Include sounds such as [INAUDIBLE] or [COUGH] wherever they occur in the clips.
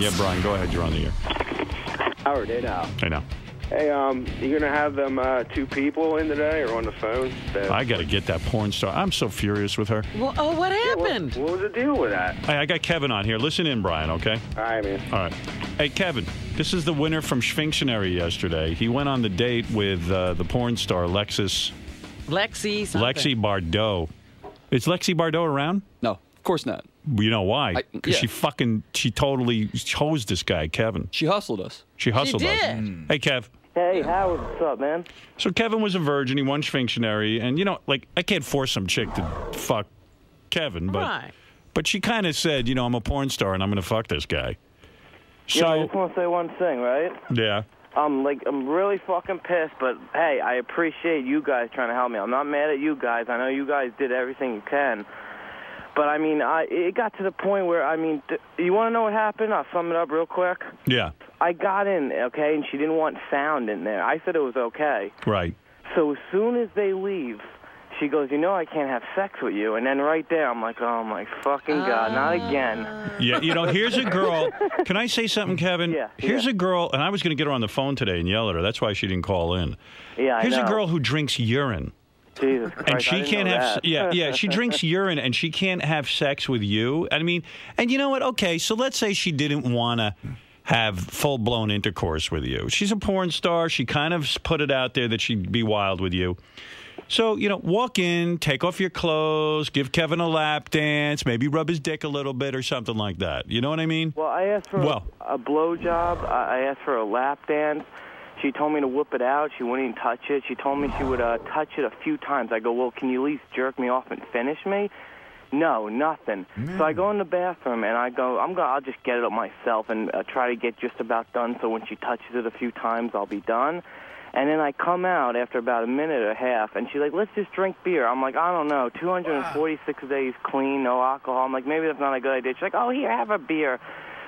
Yeah, Brian, go ahead. You're on the air. Howard, hey now. I know. Hey, um, you gonna have them uh, two people in today or on the phone? That- I got to get that porn star. I'm so furious with her. Well, oh, what happened? What was the deal with that? Hey, I got Kevin on here. Listen in, Brian, okay? All right, man. All right. Hey, Kevin, this is the winner from Sphinctionary yesterday. He went on the date with uh, the porn star Lexis, Lexi. Something. Lexi Bardot. Is Lexi Bardot around? No, of course not. You know why? Because yeah. she fucking, she totally chose this guy, Kevin. She hustled us. She hustled us. did. Mm. Hey, Kev. Hey, Howard, what's up, man? So Kevin was a virgin. He won Sphinctionary, and you know, like I can't force some chick to fuck Kevin, but Right. but she kind of said, you know, I'm a porn star and I'm going to fuck this guy. Yo, I just want to say one thing, right? yeah, I'm like, I'm really fucking pissed, but hey, I appreciate you guys trying to help me. I'm not mad at you guys. I know you guys did everything you can. But I mean, I it got to the point where I mean, th- you want to know what happened? I'll sum it up real quick. yeah, I got in, okay, and she didn't want sound in there. I said it was okay. right. So as soon as they leave, she goes, "You know, I can't have sex with you." And then right there, I'm like, "Oh my fucking god, not again!" Yeah, you know, here's a girl. [LAUGHS] Can I say something, Kevin? Yeah, Here's yeah. a girl, and I was going to get her on the phone today and yell at her. That's why she didn't call in. Yeah, I Here's a girl who drinks urine. Jesus Christ, and she can't have that. yeah yeah she drinks [LAUGHS] urine and she can't have sex with you. I mean and you know what? Okay so let's say she didn't want to have full-blown intercourse with you. She's a porn star. She kind of put it out there that she'd be wild with you. So you know walk in take off your clothes give kevin a lap dance maybe rub his dick a little bit or something like that. You know what i mean? Well, I asked for Well- a, a blowjob. I I asked for a lap dance. She told me to whip it out. She wouldn't even touch it. She told me she would uh, touch it a few times. I go, well, can you at least jerk me off and finish me? No, nothing. So I go in the bathroom and I go, I'm gonna, I'll just get it up myself and uh, try to get just about done. So when she touches it a few times, I'll be done. And then I come out after about a minute and a half, and she's like, "Let's just drink beer." I'm like, "I don't know, 246 days clean, no alcohol." I'm like, "Maybe that's not a good idea." She's like, "Oh, here, have a beer.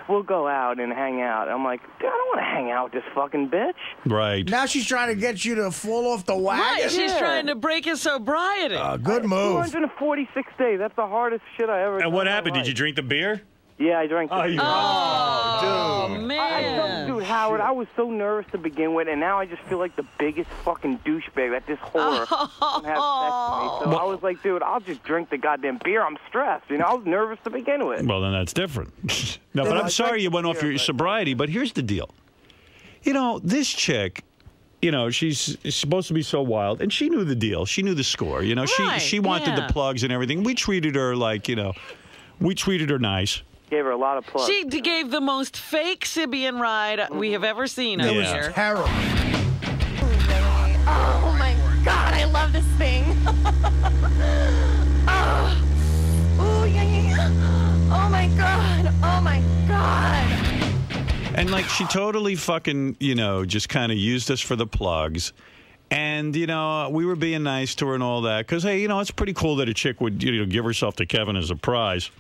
We'll go out and hang out." I'm like, "Dude, I don't want to hang out with this fucking bitch." right Now she's trying to get you to fall off the wagon. Right, she's Yeah. trying to break his sobriety. Uh, good move. 246 days. That's the hardest shit I ever. and what done in my happened did you drink the beer Yeah, I drank. the you beer. oh, I, I man. felt, dude, Howard, I was so nervous to begin with, and now I just feel like the biggest fucking douchebag that this whore [LAUGHS] can have sex with me. So I was like, dude, I'll just drink the goddamn beer. I'm stressed. You know, I was nervous to begin with. Well, then that's different. [LAUGHS] no, but I'm sorry you went off your sobriety. But here's the deal. You know, this chick, you know, she's supposed to be so wild, and she knew the deal. She knew the score. You know, Right, she she wanted yeah. the plugs and everything. We treated her like, you know, we treated her nice. Gave her a lot of plugs. She d- gave the most fake Sybian ride we have ever seen It over was here. terrible. Oh my god, I love this thing. [LAUGHS] oh. Ooh, yeah, yeah, yeah. Oh my god. Oh my god. And like she totally fucking, you know, just kind of used us for the plugs. And you know, we were being nice to her and all that because hey, you know, it's pretty cool that a chick would you know give herself to Kevin as a prize.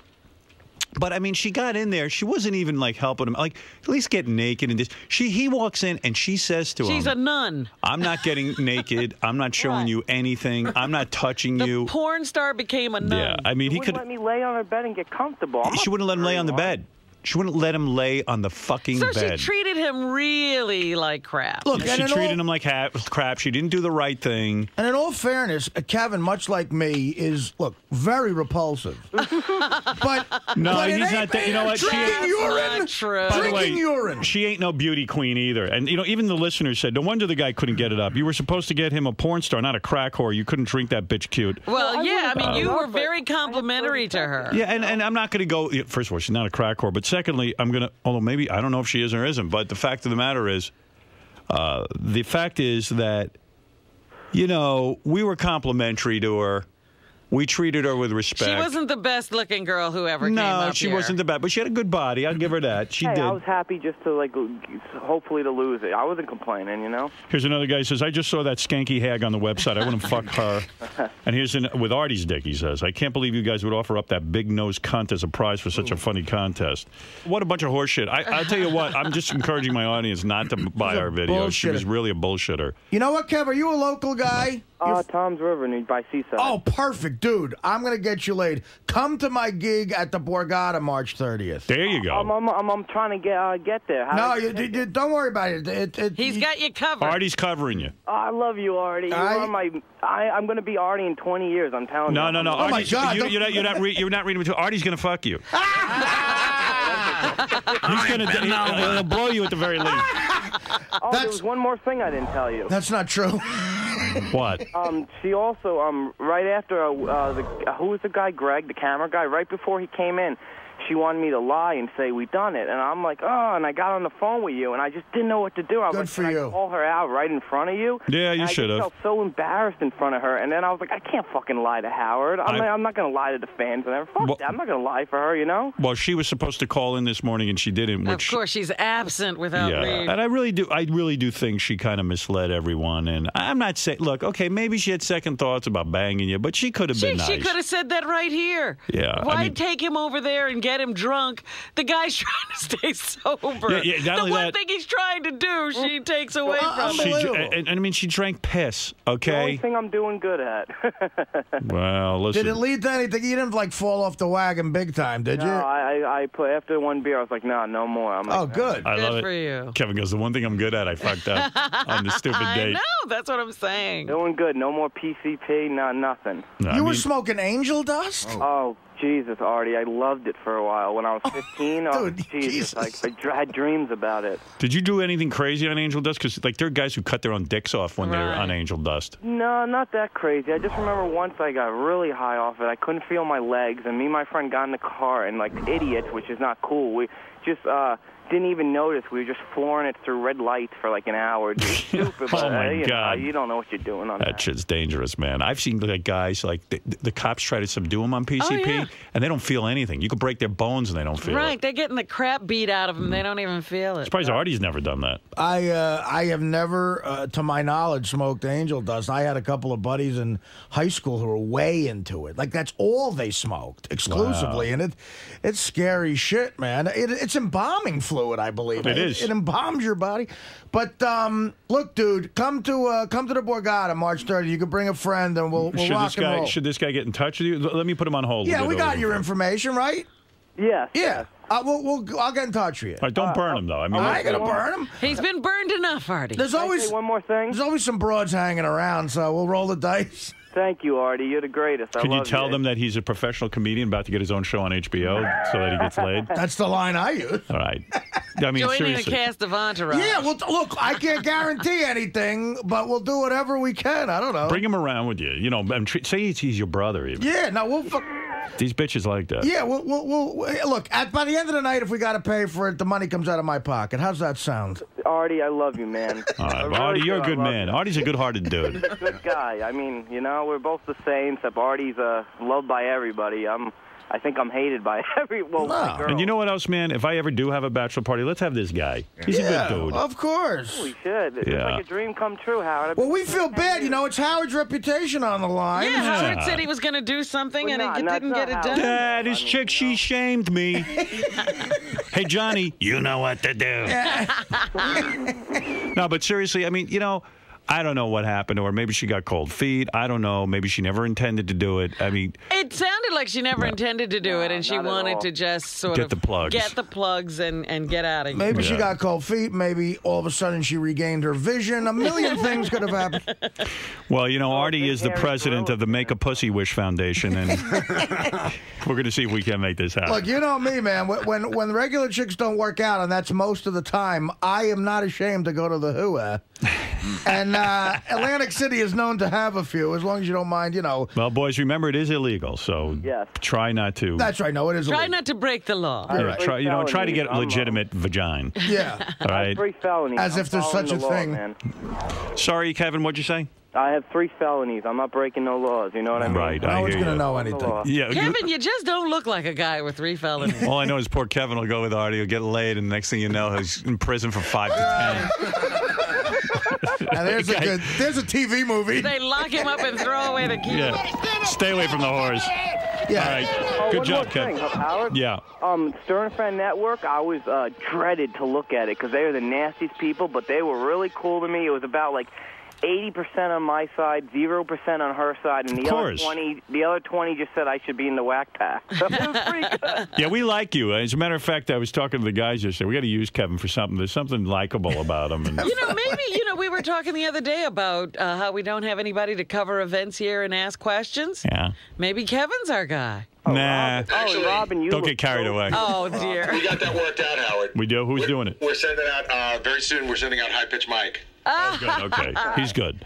But I mean, she got in there. She wasn't even like helping him. Like at least get naked and this. She he walks in and she says to him She's a nun. "I'm not getting [LAUGHS] naked. I'm not showing Right. you anything. I'm not touching The you." porn star became a nun. Yeah, I mean, She he wouldn't could. let me lay on her bed and get comfortable. I'm She wouldn't let him lay on the bed. She wouldn't let him lay on the fucking so bed. she treated him really like crap. Look, She treated all, him like ha- crap. She didn't do the right thing. And in all fairness, uh, Kevin, much like me, is look very repulsive. [LAUGHS] but No, but he's not that- you know what? She- Drinking urine. not true. By the Drinking way, urine. She ain't no beauty queen either. And you know, even the listeners said, no wonder the guy couldn't get it up. You were supposed to get him a porn star, not a crack whore. You couldn't drink that bitch cute. Well, I yeah, I would've mean, you were very complimentary to her. Yeah, and, and I'm not going to go. First of all, she's not a crack whore. But secondly, I'm going to, although maybe, I don't know if she is or isn't, but the fact of the matter is, uh, the fact is that, you know, we were complimentary to her. We treated her with respect. She wasn't the best looking girl who ever came No, she here. wasn't the best, but she had a good body. I'll give her that. She hey, did. I was happy just to like, hopefully to lose it. I wasn't complaining, you know. Here's another guy who says, I just saw that skanky hag on the website. I wouldn't fuck her. [LAUGHS] And here's an, with Artie's dick, he says, I can't believe you guys would offer up that big nose cunt as a prize for such a funny contest. What a bunch of horseshit. I, I'll tell you what, I'm just [LAUGHS] encouraging my audience not to buy our video. She was really a bullshitter. You know what, Kev? Are you a local guy? You're Uh, Tom's River, New by Seaside. oh, perfect, dude. I'm gonna get you laid. Come to my gig at the Borgata March 30th. There you go. I'm, I'm, I'm, I'm trying to get uh, get there. How No, you, you, you, don't worry about it. it, it He's you- got you covered. Artie's covering you. Oh, I love you, Artie. You I- are my. I, I'm going to be Artie in 20 years. I'm telling No, you. no, no. no. Oh, my God, You, you're, not. You're not. Re- you're not reading between. Artie's gonna fuck you. [LAUGHS] He's gonna. He'll, he'll blow you at the very least. [LAUGHS] Oh, there was one more thing I didn't tell you. That's not true. [LAUGHS] [LAUGHS] What? Um, she also um right after uh, the uh, who was the guy Greg the camera guy right before he came in, she wanted me to lie and say we done it and I'm like oh and I got on the phone with you and I just didn't know what to do. I was Good like, for Can you. I call her out right in front of you. Yeah, you And I should just have. felt so embarrassed in front of her and then I was like I can't fucking lie to Howard. I'm I- like, I'm not gonna lie to the fans and everything. Fuck Well- that. I'm not gonna lie for her. You know. Well, she was supposed to call in this morning and she didn't. of course, she's absent without Yeah, leave. and I really do. I really do think she kind of misled everyone. And I'm not saying. Look, okay, maybe she had second thoughts about banging you, but she could have She, been nice. she could have said that right here. Yeah, I Why mean- take him over there and get him drunk? The guy's [LAUGHS] trying to stay sober. Yeah, yeah, the one that- thing he's trying to do, she takes away from She, him. And, and I mean, she drank piss. Okay. The only thing I'm doing good at. [LAUGHS] Well, listen. Did it lead to anything? You didn't like fall off the wagon big time, did no, you? I, I I put after one beer I was like no no more. I'm oh, like, oh, good. I Good love it. you. Kevin goes. The one thing I'm good at, I fucked up on the stupid [LAUGHS] I date. know. That's what I'm saying. Doing good. No more PCP. No nothing. No, I you were smoking angel dust? Oh, Jesus, Artie, I loved it for a while. When I was 15, oh, dude, Jesus, Jesus. I, I dr- had dreams about it. Did you do anything crazy on Angel Dust? Because like there are guys who cut their own dicks off when they're on Angel Dust. No, not that crazy. I just remember once I got really high off it. I couldn't feel my legs, and me and my friend got in the car, and like idiots, which is not cool. We just uh didn't even notice. We were just flooring it through red lights for like an hour. Just [LAUGHS] stupid, but Oh, my uh, you, God. Know, you don't know what you're doing on That that. shit's dangerous, man. I've seen like guys like the, the cops try to subdue them on PCP, Oh, yeah. and they don't feel anything. You could break their bones and they don't feel it, Right, it. they're getting the crap beat out of them. They don't even feel it. Surprised Artie's never done that. I uh, I have never, uh, to my knowledge, smoked angel dust. I had a couple of buddies in high school who were way into it. Like that's all they smoked exclusively, and it it's scary shit, man. It, it's embalming fluid, I believe. It it is. It embalms your body. But um, look, dude, come to uh, come to the Borgata March 30. You can bring a friend, and we'll, we'll should rock this and roll. should this guy get in touch with you? Let me put him on hold. yeah, We'll we got your him. information, right? Yes. Yeah. yes. Uh, we'll, we'll, I'll get in touch with you. All right, don't burn him though. I mean, I ain't gonna burn him. He's been burned enough, Artie. There's Can I always say one more thing? There's always some broads hanging around, so we'll roll the dice. Thank you, Artie. You're the greatest. I Can you love tell them that he's a professional comedian about to get his own show on HBO so that he gets laid? [LAUGHS] That's the line I use. All right. I mean, Joining seriously. the cast of Entourage. Yeah, well, look, I can't guarantee anything, but we'll do whatever we can. I don't know. Bring him around with you. You know, and treat, say he's, he's your brother. Even. yeah, no, we'll. Fu- These bitches like that. yeah, we'll, we'll, we'll. Look, at by the end of the night, if we got to pay for it, the money comes out of my pocket. How's that sound? Artie, I love you, man. [LAUGHS] All right, really Artie, you're a good man. you. Artie's a [LAUGHS] good-hearted dude. good guy. I mean, you know, we're both the same, except Artie's uh, loved by everybody. I'm, I think I'm hated by [LAUGHS] every well, No. girl. And you know what else, man? If I ever do have a bachelor party, let's have this guy. He's yeah, a good dude. of course. we should. It's Yeah. like a dream come true, Howard. Well, we feel bad. You know, it's Howard's reputation on the line. Yeah, Howard Yeah. said he was going to do something Well, and nah, he that's didn't not get it done. Dad, this I mean, chick, she shamed me. [LAUGHS] hey, Johnny, you know what to do. [LAUGHS] no, but seriously, I mean, you know, I don't know what happened to her. Maybe she got cold feet. I don't know. Maybe she never intended to do it. I mean, It sounded like she never intended to do it, and she wanted to just sort Get of the plugs. get the plugs and, and get out of here. Maybe she got cold feet. Maybe all of a sudden she regained her vision. A million things could have happened. [LAUGHS] well, you know, Artie is the president of the Make a Pussy Wish Foundation, and [LAUGHS] we're going to see if we can make this happen. Look, you know me, man. When when when regular chicks don't work out, and that's most of the time, I am not ashamed to go to the hooah. and [LAUGHS] uh, Atlantic City is known to have a few, as long as you don't mind, you know. well, boys, remember it is illegal, so Yes. try not to. That's right. No, it is. Try illegal. not to break the law. yeah, right. try, you know, try to get I'm, um, legitimate vagina. [LAUGHS] Yeah. All right. Three felonies. As I'm if there's such the a law, thing. Man. Sorry, Kevin. What'd you say? I have three felonies. I'm not breaking no laws. You know what I mean? Right, No I one's hear gonna know anything. Yeah, Kevin, you just don't look like a guy with three felonies. All I know is poor Kevin will go with Artie, he'll get laid, and the next thing you know, he's in prison for five to ten. [LAUGHS] Now, there's a Okay. good. There's a TV movie. they lock him up and throw away the key. Yeah. Stay away from the whores. Yeah. All right. Oh, Good job, more Kevin. thing, Howard. Yeah. Um, Stern Fan Network, I was uh, dreaded to look at it because they were the nastiest people, but they were really cool to me. It was about like 80% on my side, 0% on her side, and the other 20 the other 20 just said I should be in the Wack Pack. So it was pretty good. Yeah, we like you. As a matter of fact, I was talking to the guys yesterday. We got to use Kevin for something. There's something likable about him. And [LAUGHS] You know, maybe, you know, we were talking the other day about uh, how we don't have anybody to cover events here and ask questions. yeah, Maybe Kevin's our guy. nah, oh, Robin, you don't get carried so- away. Oh, dear. We got that worked out, Howard. We do. Who's doing it? We're sending out uh, very soon. We're sending out high pitch Mike. Good. Okay, he's good.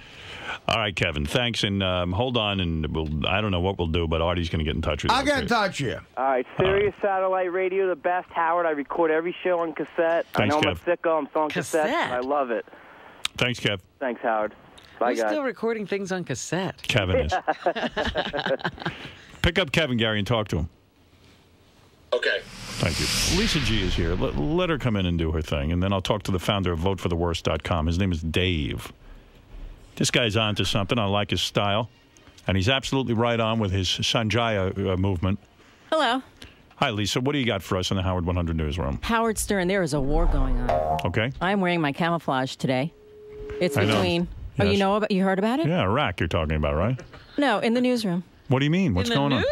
All right, Kevin. Thanks, and um, hold on, and we'll. I don't know what we'll do, but Artie's going to get in touch with you. I'll get okay? in touch with you. All right, Sirius Satellite Radio, the best. Howard, I record every show on cassette. I Thanks, know I'm Kev. a sicko. I'm still on cassette. Cassette? I love it. Thanks, Kev. Thanks, Howard. Bye, We're guys. still recording things on cassette. Kevin is. [LAUGHS] Pick up Kevin Gary and talk to him. Okay. Thank you. Lisa G is here. Let, let her come in and do her thing, and then I'll talk to the founder of VoteForTheWorst.com. His name is Dave. This guy's on to something. I like his style, and he's absolutely right on with his Sanjaya uh, movement. Hello. Hi, Lisa. What do you got for us in the Howard 100 newsroom? Howard Stern, there is a war going on. Okay. I'm wearing my camouflage today. It's I know. between. Oh, Yes. you know about? You heard about it? Yeah, Iraq. You're talking about, right? No, in the newsroom. What do you mean? What's in the going on?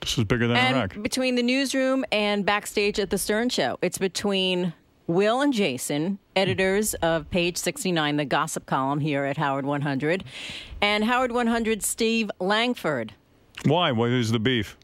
This is bigger than and Iraq. between the newsroom and backstage at the Stern Show, it's between Will and Jason, editors of Page 69, the gossip column here at Howard 100, and Howard 100 Steve Langford. Why? What is the beef?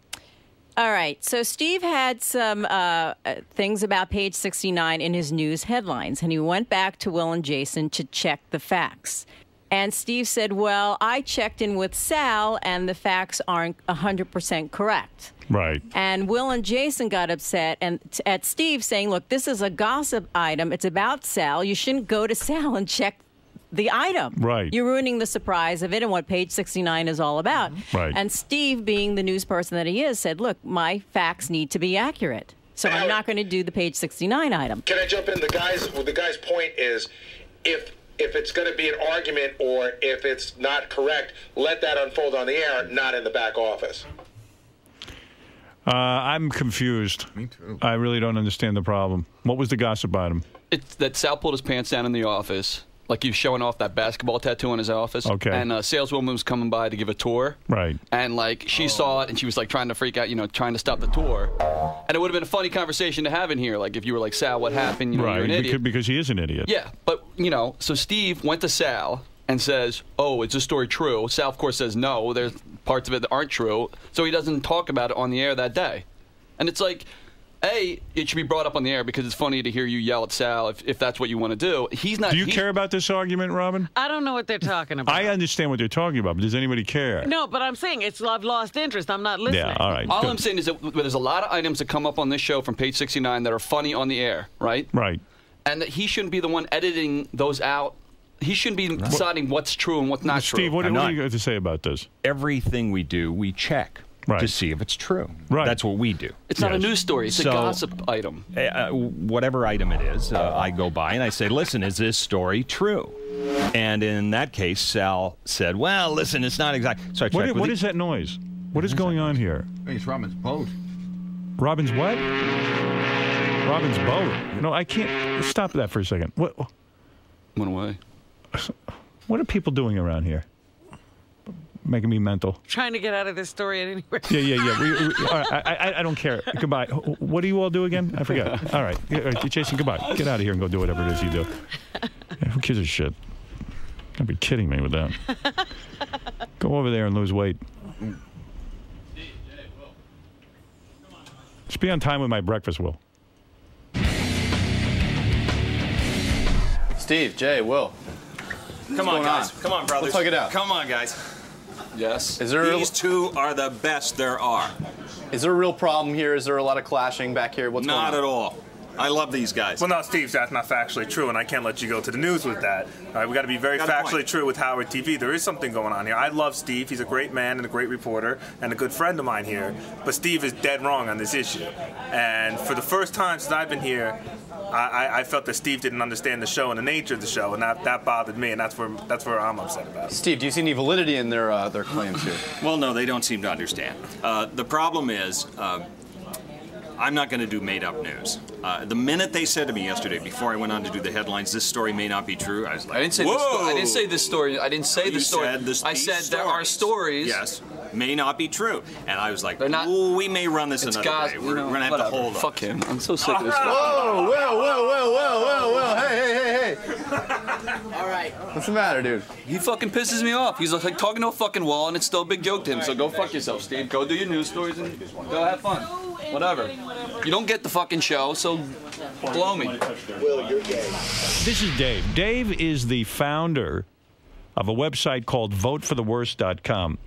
All right. So Steve had some uh, things about page 69 in his news headlines, and he went back to Will and Jason to check the facts. And Steve said, Well, I checked in with Sal, and the facts aren't 100% correct. Right. And Will and Jason got upset and t- at Steve saying, "Look, this is a gossip item. It's about Sal. You shouldn't go to [LAUGHS] Sal and check the item. Right. You're ruining the surprise of it and what page 69 is all about." Mm-hmm. Right. And Steve, being the news person that he is, said, "Look, my facts need to be accurate. So I'm not going to do the page 69 item." Can I jump in? The guy's well, the guy's point is, if if it's going to be an argument or if it's not correct, let that unfold on the air, not in the back office. Uh, I'm confused. Me too. I really don't understand the problem. What was the gossip item? It's that Sal pulled his pants down in the office, like he was showing off that basketball tattoo in his office. Okay. And a saleswoman was coming by to give a tour. Right. And like she saw it, and she was like trying to freak out, you know, trying to stop the tour. And it would have been a funny conversation to have in here, like if you were like Sal, what happened? You know, right. you're an because, because he is an idiot. Yeah, but you know, so Steve went to Sal and says, "Oh, is this story true?" Sal, of course, says no. There's parts of it that aren't true, so he doesn't talk about it on the air that day. And it's like, a, it should be brought up on the air because it's funny to hear you yell at Sal if, if that's what you want to do. He's not. Do you he- care about this argument, Robin? I don't know what they're talking about. I understand what they're talking about, but does anybody care? no, but I'm saying it's I've lost interest. I'm not listening. Yeah, all right. All good. I'm saying is that there's a lot of items that come up on this show from page 69 that are funny on the air, right? Right. And that he shouldn't be the one editing those out. He shouldn't be deciding what's true and what's not Steve, true. what, I'm what do you got to say about this? Everything we do, we check Right. to see if it's true. Right. That's what we do. it's not a news story. It's So- a gossip item. Uh, uh, whatever item it is, uh, I go by and I say, listen, is this story true? And in that case, Sal said, well, listen, it's not exact. So I checked What, with what the- is that noise? What is going on here? It's Robin's boat. Robin's what? Robin's boat. No, I can't. Stop that for a second. What? Went away. What are people doing around here? Making me mental. Trying to get out of this story at any rate. Yeah, yeah, yeah. We, we, all right, I, I, I don't care. Goodbye. What do you all do again? I forgot. [LAUGHS] All right, all right Jason, goodbye. Get out of here and go do whatever it is you do. Yeah, who gives a shit? Don't be kidding me with that. Go over there and lose weight. Just be on time with my breakfast, Will. Steve, Jay, Will. Come on, guys. on? Come on, brothers. Let's hug it out. Come on, guys. Yes. Is there These two are the best there are. is there a real problem here? Is there a lot of clashing back here? What's Not going at all. I love these guys. Well, no, Steve, that's not factually true, and I can't let you go to the news with that. All right, we got to be very Got factually point. true with Howard TV. There is something going on here. I love Steve. He's a great man and a great reporter and a good friend of mine here. But Steve is dead wrong on this issue. And for the first time since I've been here, I, I, I felt that Steve didn't understand the show and the nature of the show, and that, that bothered me, and that's where that's where I'm upset about. Steve, do you see any validity in their uh, their claims here? Well, no, they don't seem to understand. Uh, the problem is, uh, I'm not going to do made up news. Uh, the minute they said to me yesterday, before I went on to do the headlines, this story may not be true, I was like, I didn't say Whoa! this. Sto- I didn't say this story. I didn't say you the story. Said this, I these said there are stories. Yes, may not be true. And I was like, They're not- "Ooh, we may run this It's another got- way. you We're, know, we're gonna have whatever. to hold Fuck him. I'm so sick of [LAUGHS] this. Whoa, whoa, whoa, whoa, whoa, whoa, whoa. Hey, hey, hey, hey. All right. What's the matter, dude? He fucking pisses me off. He's like talking to a fucking wall, and it's still a big joke to him. So go fuck yourself, Steve. Go do your news stories and go have fun. Whatever. You don't get the fucking show, so blow me. Will, you're gay. This is Dave. Dave is the founder of a website called votefortheworst.com.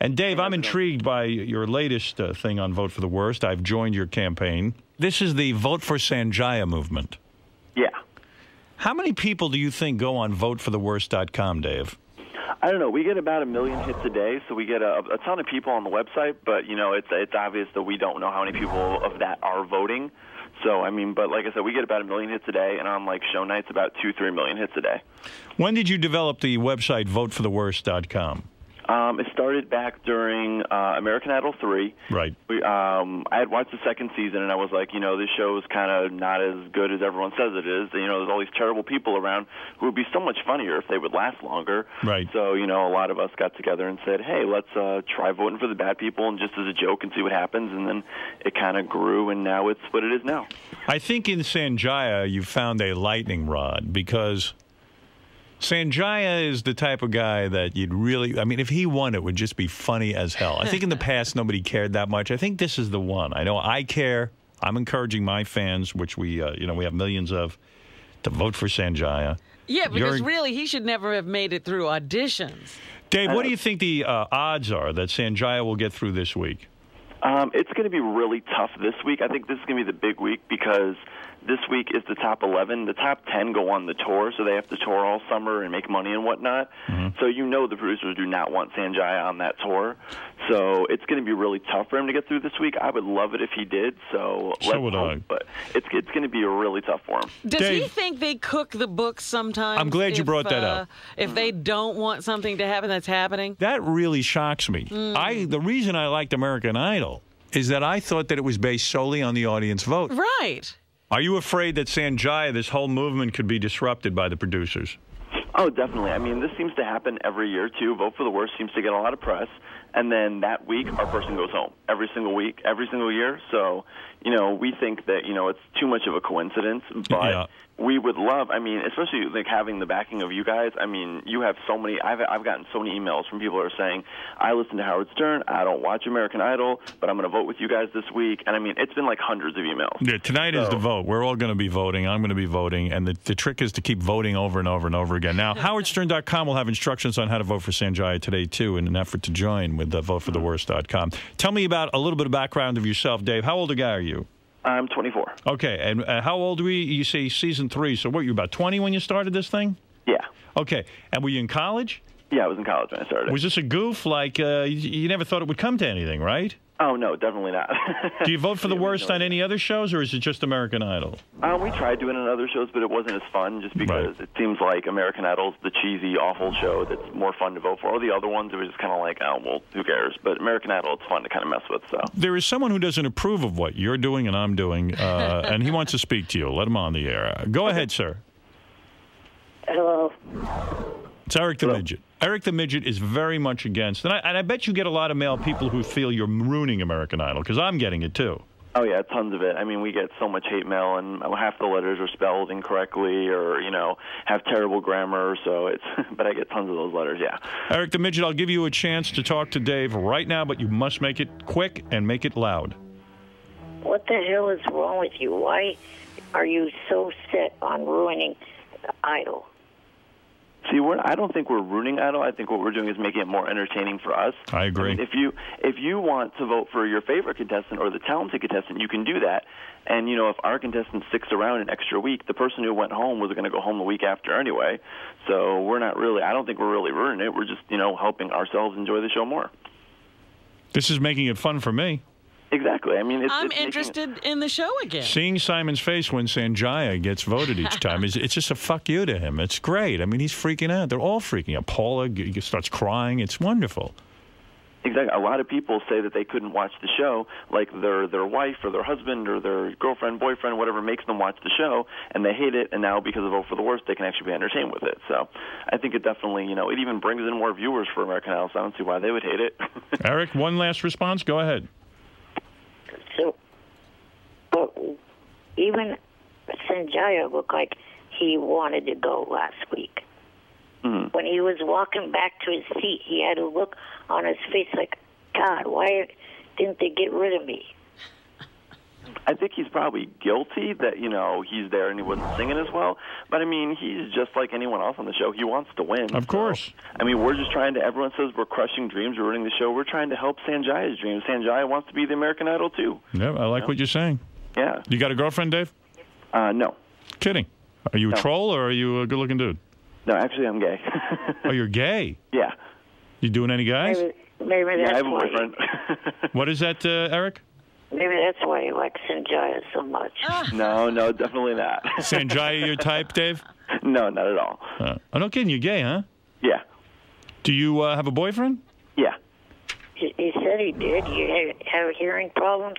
And Dave, I'm intrigued by your latest uh, thing on Vote for the Worst. I've joined your campaign. This is the Vote for Sanjaya movement. Yeah. How many people do you think go on votefortheworst.com, Dave? I don't know. We get about a million hits a day, so we get a, a ton of people on the website. But you know, it's it's obvious that we don't know how many people of that are voting. So I mean, but like I said, we get about a million hits a day, and on like show nights, about two three million hits a day. When did you develop the website votefortheworst.com? Um, it started back during uh, American Idol three. Right. We, um, I had watched the second season, and I was like, you know, this show is kind of not as good as everyone says it is. You know, there's all these terrible people around who would be so much funnier if they would last longer. Right. So, you know, a lot of us got together and said, hey, let's uh, try voting for the bad people, and just as a joke, and see what happens. And then it kind of grew, and now it's what it is now. I think in Sanjaya you found a lightning rod because Sanjaya is the type of guy that you'd really, I mean, if he won, it would just be funny as hell. I think in the [LAUGHS] past nobody cared that much. I think this is the one. I know I care. I'm encouraging my fans, which we, uh, you know, we have millions of, to vote for Sanjaya. Yeah, because You're- really, he should never have made it through auditions. Dave, what do you think the uh, odds are that Sanjaya will get through this week? Um, it's going to be really tough this week. I think this is going to be the big week because this week is the top 11. The top 10 go on the tour, so they have to tour all summer and make money and whatnot. So you know the producers do not want Sanjaya on that tour. So it's going to be really tough for him to get through this week. I would love it if he did. So, So let's would hope, I. But it's it's going to be really tough for him. Does he think they cook the books sometimes? I'm glad you if, brought that uh, up. If they don't want something to happen that's happening? That really shocks me. Mm. I the reason I liked American Idol is that I thought that it was based solely on the audience vote. Right. Are you afraid that Sanjaya, this whole movement, could be disrupted by the producers? Oh, definitely. I mean, this seems to happen every year too. Vote for the worst seems to get a lot of press, and then that week our person goes home every single week, every single year. So, you know, we think that you know it's too much of a coincidence, but Yeah. we would love. I mean, especially like having the backing of you guys. I mean, you have so many. I've I've gotten so many emails from people who are saying, "I listen to Howard Stern. I don't watch American Idol, but I'm going to vote with you guys this week." And I mean, it's been like hundreds of emails. Yeah, tonight is the vote. We're all going to be voting. I'm going to be voting. And the, the trick is to keep voting over and over and over again. Now, [LAUGHS] howardstern.com will have instructions on how to vote for Sanjaya today, too, in an effort to join with uh, votefortheworst.com. Tell me about a little bit of background of yourself, Dave. How old a guy are you? I'm 24. Okay. And uh, how old were you? You say season three. So what, you about 20 when you started this thing? Yeah. Okay. And were you in college? Yeah, I was in college when I started. Was this a goof? Like, uh, you, you never thought it would come to anything, right? Oh no, definitely not. [LAUGHS] Do you vote for the worst on any other shows, or is it just American Idol? Um, we tried doing it on other shows, but it wasn't as fun just because it seems like American Idol's the cheesy, awful show that's more fun to vote for. Or the other ones, it was just kind of like, oh, well, who cares? But American Idol, it's fun to kind of mess with. So There is someone who doesn't approve of what you're doing and I'm doing, uh, [LAUGHS] and he wants to speak to you. Let him on the air. Go ahead, sir. Hello. It's Eric the Midget. Eric the Midget is very much against, and I, and I bet you get a lot of male people who feel you're ruining American Idol, because I'm getting it too. Oh yeah, tons of it. I mean, we get so much hate mail, and half the letters are spelled incorrectly, or you know, have terrible grammar. So it's, [LAUGHS] but I get tons of those letters. Yeah. Eric the Midget, I'll give you a chance to talk to Dave right now, but you must make it quick and make it loud. What the hell is wrong with you? Why are you so set on ruining Idol? See, we're, I don't think we're ruining Idol. I think what we're doing is making it more entertaining for us. I agree. I mean, if you if you want to vote for your favorite contestant or the talented contestant, you can do that. And you know, if our contestant sticks around an extra week, the person who went home was going to go home the week after anyway. So we're not really. I don't think we're really ruining it. We're just you know helping ourselves enjoy the show more. This is making it fun for me. Exactly. I mean, it's, I'm it's making it- interested in the show again. Seeing Simon's face when Sanjaya gets voted each time is it's just a fuck you to him. It's great. I mean, he's freaking out. They're all freaking out. Paula g- g- starts crying. It's wonderful. Exactly. A lot of people say that they couldn't watch the show, like their their wife or their husband or their girlfriend, boyfriend, whatever makes them watch the show, and they hate it. And now because of Vote for the Worst, they can actually be entertained with it. So I think it definitely, you know, it even brings in more viewers for American Idol. So I don't see why they would hate it. [LAUGHS] Eric, one last response. Go ahead. So, but even Sanjaya looked like he wanted to go last week. Mm-hmm. When he was walking back to his seat, he had a look on his face like, God, why didn't they get rid of me? I think he's probably guilty that you know he's there and he wasn't singing as well. But I mean, he's just like anyone else on the show. He wants to win. Of course. I mean, we're just trying to. Everyone says we're crushing dreams, we're ruining the show. We're trying to help Sanjaya's dreams. Sanjaya wants to be the American Idol too. Yeah, I like what you're saying. Yeah. You got a girlfriend, Dave? Uh, no. Kidding. Are you a No. troll or are you a good-looking dude? No, actually, I'm gay. [LAUGHS] oh, you're gay. Yeah. You doing any guys? Maybe, maybe yeah, that's I have a boyfriend. [LAUGHS] What is that, uh, Eric? Maybe that's why you like Sanjaya so much. no, no, definitely not. [LAUGHS] Sanjaya, your type, Dave? No, not at all. Uh, oh, no kidding. You're gay, huh? Yeah. Do you uh, have a boyfriend? Yeah. He, he said he did. You have, have hearing problems?